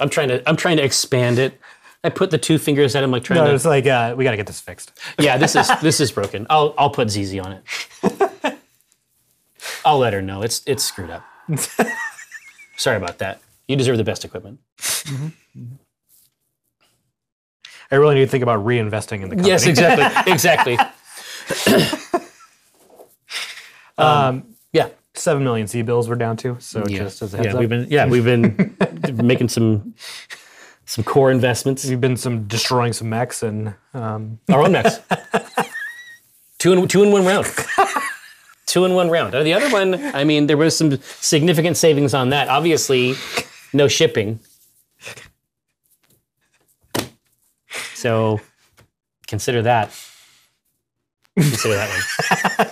I'm trying to I'm trying to expand it. I put the two fingers at him, like trying to. no, to. it's like uh, we got to get this fixed. Yeah, this is this is broken. I'll I'll put ZZ on it. I'll let her know. It's it's screwed up. Sorry about that. You deserve the best equipment. I really need to think about reinvesting in the company. Yes, exactly. exactly. Um, Yeah. seven million C bills we're down to. So Yeah. just as a heads Yeah, up, we've been yeah, we've been making some some core investments. we've been some destroying some mechs and um, Our own mechs. two in two in one round. two in one round. Uh, The other one, I mean, there was some significant savings on that. Obviously, no shipping. So consider that. Consider that one.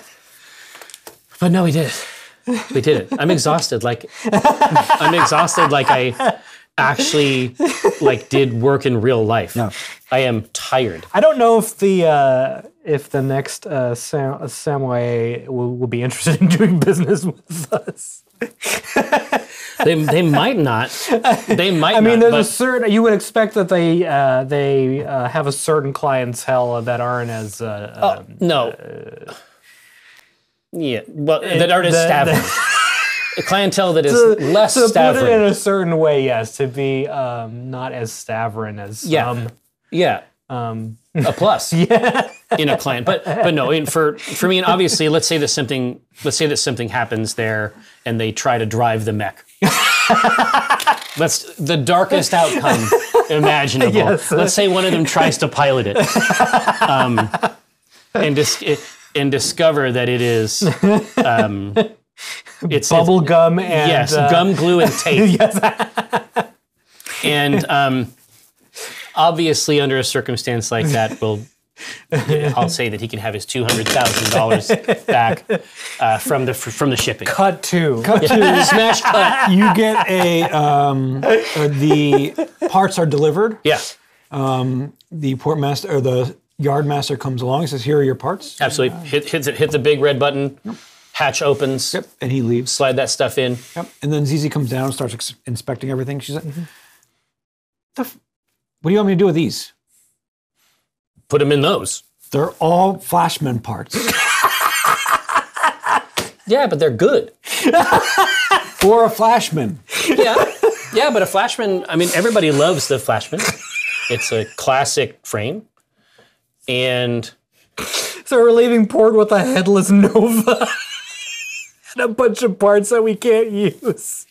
but no, we did it. We did it. I'm exhausted. Like I'm exhausted. Like I actually like did work in real life. No. I am tired. I don't know if the uh, if the next uh, Sam- Samway will, will be interested in doing business with us. They, they might not. They might. I mean, not, there's a certain you would expect that they uh, they uh, have a certain clientele that aren't as uh, um, no. yeah, well, that aren't as the- Stavern. A clientele that is to, less to put it in a certain way, yes, to be um, not as Stavern as Yeah. some. Yeah, Um, a plus in a client. But but no, in, for for me, and obviously, let's say that something let's say that something happens there, and they try to drive the mech. That's the darkest outcome imaginable. Yes. Let's say one of them tries to pilot it, um, and dis- and discover that it is um, it's bubble gum and yes, uh, gum glue and tape. and um, obviously, under a circumstance like that, we'll. I'll say that he can have his two hundred thousand dollars back uh, from the from the shipping. cut two. Smash cut. you get a um, uh, the parts are delivered. Yeah, The port master or the yard master comes along and says, "Here are your parts." absolutely. Hit hit the, hit the big red button. Hatch opens. Yep, and he leaves. Slide that stuff in. Yep. And then ZZ comes down and starts ex- inspecting everything. She's like, mm-hmm. "The f- "What do you want me to do with these? Put them in those. They're all Flashman parts Yeah, but they're good. for a Flashman." Yeah, yeah, but a Flashman. I mean, everybody loves the Flashman. It's a classic frame, and So we're leaving port with a headless Nova and a bunch of parts that we can't use.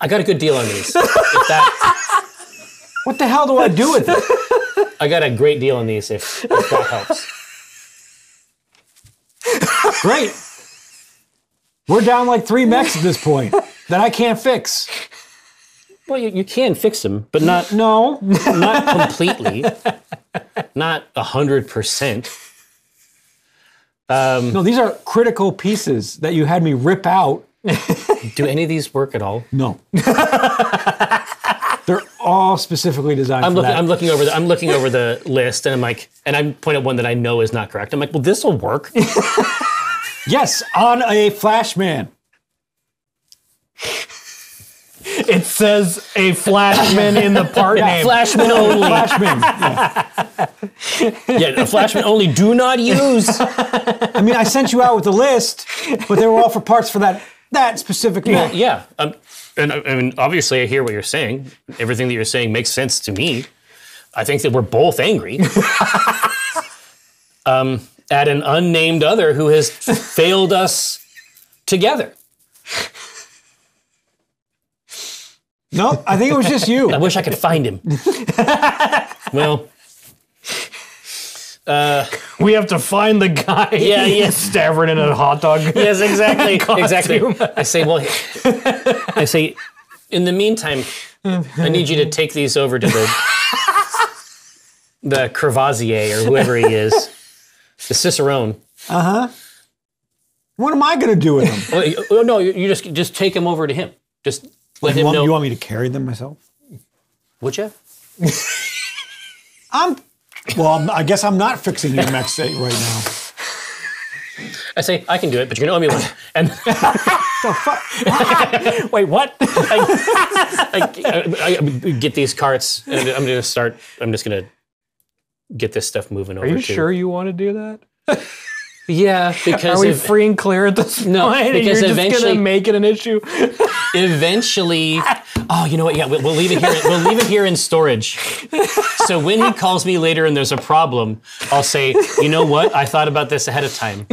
I got a good deal on these. If that, What the hell do I do with it? I got a great deal on these. If, if that helps. Great. We're down like three mechs at this point that I can't fix. Well, you, you can fix them, but not No. not completely, not a hundred percent. Um, no, these are critical pieces that you had me rip out. Do any of these work at all? No. They're all specifically designed I'm for looking. that. I'm looking over the. I'm looking over the list, and I'm like, and I point at one that I know is not correct. I'm like, well, this will work. yes, on a Flashman. It says a flashman in the part name. Flashman only. Flashman. Yeah. Yeah, a Flashman only. Do not use. I mean, I sent you out with the list, but they were all for parts for that that specific mech. Yeah, um, and I I mean, obviously, I hear what you're saying. Everything that you're saying makes sense to me. I think that we're both angry um, at an unnamed other who has failed us together. No, I think it was just you. I wish I could find him. well, uh, We have to find the guy. Yeah, yeah. Stavern in a hot dog. yes, exactly, exactly. I say, well, I say, in the meantime, I need you to take these over to the the Crevassier or whoever he is, the Cicerone. Uh huh. What am I going to do with him? Well, oh, no, you you just just take him over to him. Just let you, him want, know. you want me to carry them myself? Would you? I'm. Well, I'm, I guess I'm not fixing your mech state right now. I say I can do it, but you're gonna owe me one. And the fuck? Wait, what? I, I- I get these carts, and I'm gonna start. I'm just gonna get this stuff moving over. Are you to- sure you want to do that? Yeah, because Are we if- free and clear at this No, point? because you're just eventually- gonna make it an issue. eventually oh you know what yeah we'll, we'll leave it here we'll leave it here in storage so when he calls me later and there's a problem i'll say you know what i thought about this ahead of time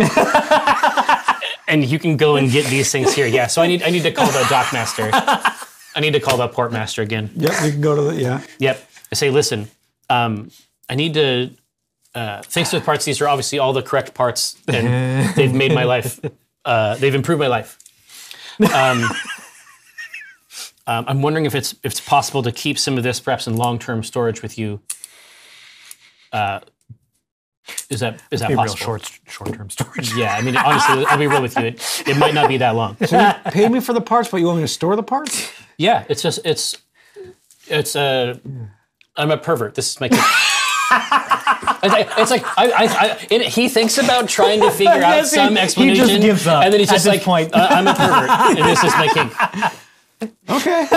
and you can go and get these things here yeah so i need i need to call the dock master i need to call the port master again Yep, we can go to the. Yeah. Yep. I say, listen, um, I need to. Uh, thanks to the parts, these are obviously all the correct parts, and they've made my life. Uh, they've improved my life. Um, um, I'm wondering if it's if it's possible to keep some of this perhaps in long-term storage with you. Uh, is that is that Be real possible? short, short-term storage. Yeah, I mean, honestly, I'll be real with you. It, it might not be that long. So, you pay me for the parts, but you want me to store the parts? Yeah, it's just it's it's a. I'm a pervert. This is my kid. It's like, it's like I, I, I, it, he thinks about trying to figure out Yes, he- some he just explanation, gives up and then he's just like, point. "Uh, "I'm a pervert, and this is my kink." Okay.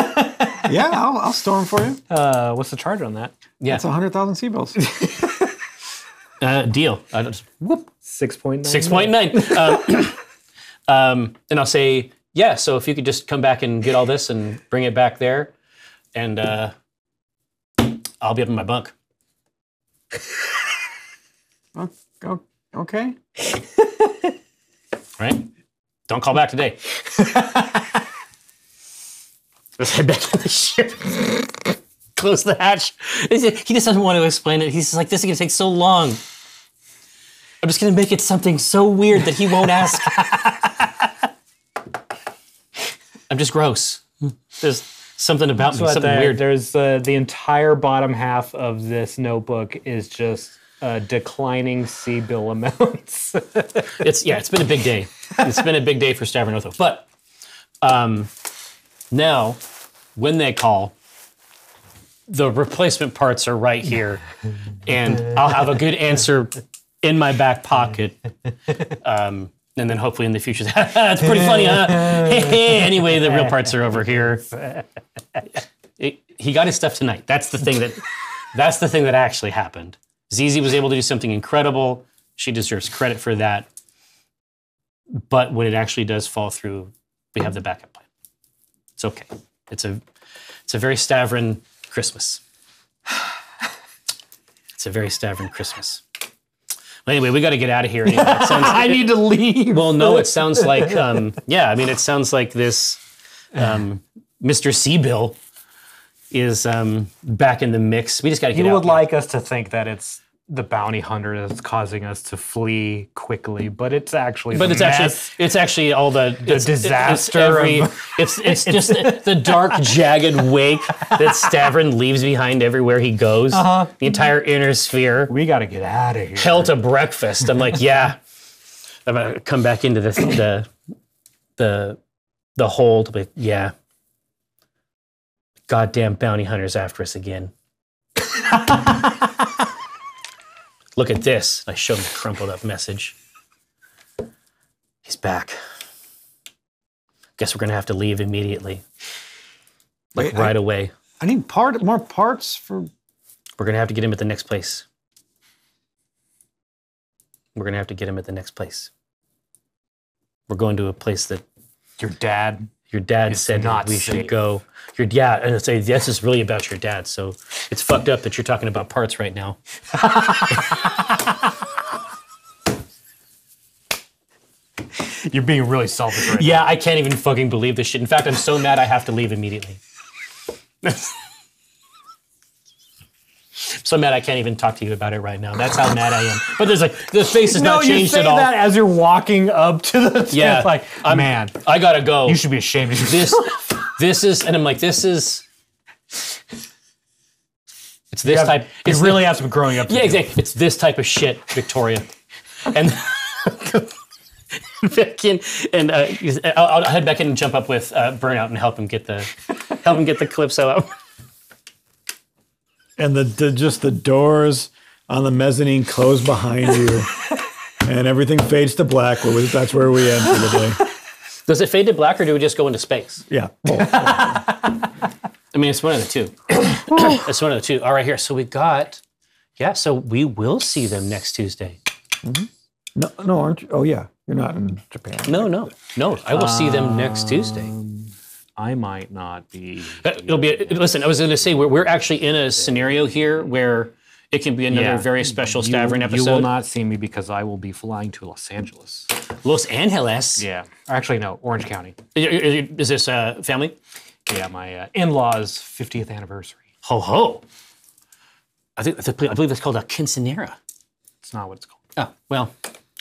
Yeah, I'll, I'll store them for you. Uh, what's the charge on that? Yeah, It's 100,000 C bills. uh, deal. I just, whoop, Six point nine. six point nine. Um, um, and I'll say, yeah. So if you could just come back and get all this and bring it back there, and uh, I'll be up in my bunk. Okay. right? Don't call back today. Let's head back to the ship. Close the hatch. He just doesn't want to explain it. He's just like, this is going to take so long. I'm just going to make it something so weird that he won't ask. I'm just gross. There's something about me, But something there- weird. There's uh, the entire bottom half of this notebook is just uh, declining C bill amounts. it's yeah, it's been a big day. It's been a big day for Stavern Otho. But um, now, when they call, the replacement parts are right here, and I'll have a good answer in my back pocket. Um, and then hopefully in the future, that's pretty funny, huh? anyway, the real parts are over here. It- he got his stuff tonight. That's the thing that. That's the thing that actually happened. ZZ was able to do something incredible. She deserves credit for that. But when it actually does fall through, we have the backup plan. It's okay. It's a it's a very Stavron Christmas. It's a very Stavron Christmas. Well, anyway, we got to get out of here. Anyway. Sounds- I need to leave. well, no, it sounds like um, yeah. I mean, it sounds like this um, Mr. Seabill is um, back in the mix. We just got to get You would like us to think that it's the bounty hunter that's causing us to flee quickly, but it's actually But the it's actually it's actually all the, it's, disaster It's, every, it's it's just the dark, jagged wake that Stavron leaves behind everywhere he goes. Uh-huh. The entire inner sphere. we got to get out of here. Hell to breakfast. I'm like, yeah. I'm gonna come back into this the the the hold. But yeah. Goddamn bounty hunters after us again. Look at this. I showed him the crumpled up message. He's back. Guess we're gonna have to leave immediately. Like Wait, I- right away. I need part more parts for. We're gonna have to get him at the next place. We're gonna have to get him at the next place. We're going to a place that Your dad. Your dad said not we should go. Your yeah, and it's a, this is really about your dad. So it's fucked up that you're talking about parts right now. You're being really selfish right Yeah, I can't even fucking believe this shit. In fact, I'm so mad I have to leave immediately. so mad I can't even talk to you about it right now. That's how mad I am. But there's like the face has No, not you changed say at all. that as you're walking up to the tent, Yeah, like, I'm- man, I gotta go. you should be ashamed of yourself. this this is and I'm like, this is it's this type You it's really have some growing up to Yeah, exactly. It's this type of shit, Victoria. And back in, and uh, I'll, I'll head back in and jump up with uh, Burnout and help him get the help him get the Calypso out. And the, the just the doors on the mezzanine close behind you, and everything fades to black. Where we, that's where we end for the day. Does it fade to black or do we just go into space? Yeah. Oh, I mean, it's one of the two. it's one of the two. All right, here. So we got, yeah. So we will see them next Tuesday. Mm-hmm. no, no, aren't you? Oh, yeah. You're not in Japan. No, no, no. I will see them next Tuesday. I might not be. Uh, It'll be. Listen, I was going to say we're we're actually in a scenario here where it can be another Yeah. very special You, Stavern you episode. will not see me because I will be flying to Los Angeles. Los Angeles. Yeah, actually, no, Orange County. Is this uh, family? Yeah, my uh, in-laws' 50th anniversary. Ho ho. I think I believe it's called a quinceanera. It's not what it's called. Oh well,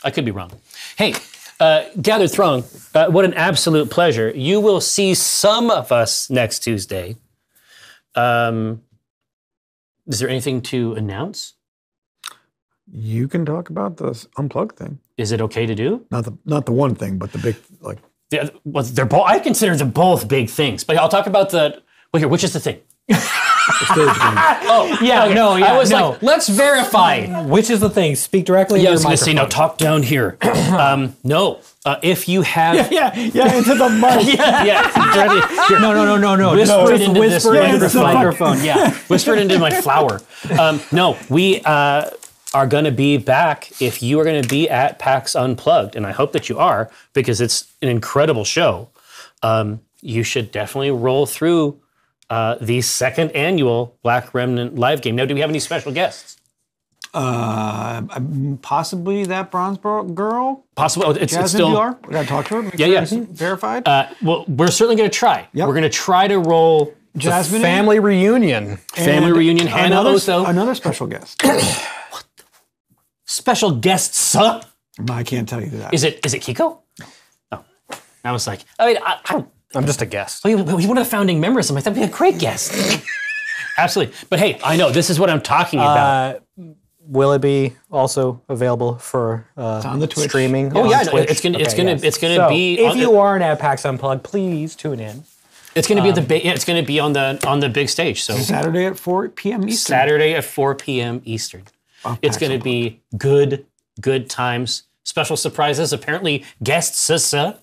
I could be wrong. Hey, uh, gathered throng, uh, what an absolute pleasure. You will see some of us next Tuesday. Um, is there anything to announce? You can talk about the unplugged thing. Is it okay to do? Not the not the one thing, but the big like. Yeah, well, they're both. I consider them both big things, but I'll talk about the. Well, here, which is the thing? The stage game. Oh, Yeah, no, yeah, I was no. like, let's verify. Which is the thing? Speak directly Yeah, I was your going to say, no, talk down here. um, no, uh, if you have, yeah, yeah, into the mic. yeah, directly here. No, no, no, no, no. Whisper Just, it into whisper this into this microphone. microphone. Yeah, whisper it into my flower. Um, no, we uh, are going to be back. If you are going to be at PAX Unplugged, and I hope that you are, because it's an incredible show. Um, you should definitely roll through uh, the second annual Black Remnant live game. Now, do we have any special guests? Uh, possibly that bronze girl, Possible. oh, It's, it's Jasmine still. VR. We gotta talk to her. make Yeah, sure yeah. it's Verified. Uh, well, we're certainly going to try. Yep. We're going to try to roll Jasmine? Family reunion. family reunion. Hannah another, Otho, another special guest. What? Special guest. Sup? I can't tell you that. Is it is it Kiko? Oh, I was like, I mean, I, I don't. I'm just a guest. Oh, he- he's one of the founding members. I'm like, that'd be a great guest. Absolutely. But hey, I know this is what I'm talking about. Uh, will it be also available for uh, on the Twitch. streaming? oh on yeah, no, Twitch? it's gonna it's gonna yes. it's gonna So, be If on you the, are an at PAX Unplugged, please tune in. it's gonna be at the big yeah, it's gonna be on the on the big stage. So Saturday at 4 p.m. Eastern. Saturday at 4 p.m. Eastern. It's going to be good, good times. Special surprises. Apparently, guests, uh,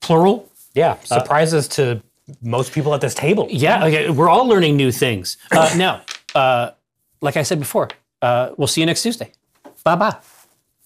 plural. Yeah, surprises to most people at this table. Yeah, okay, we're all learning new things. Uh, now, uh, like I said before, uh, we'll see you next Tuesday. Bye bye.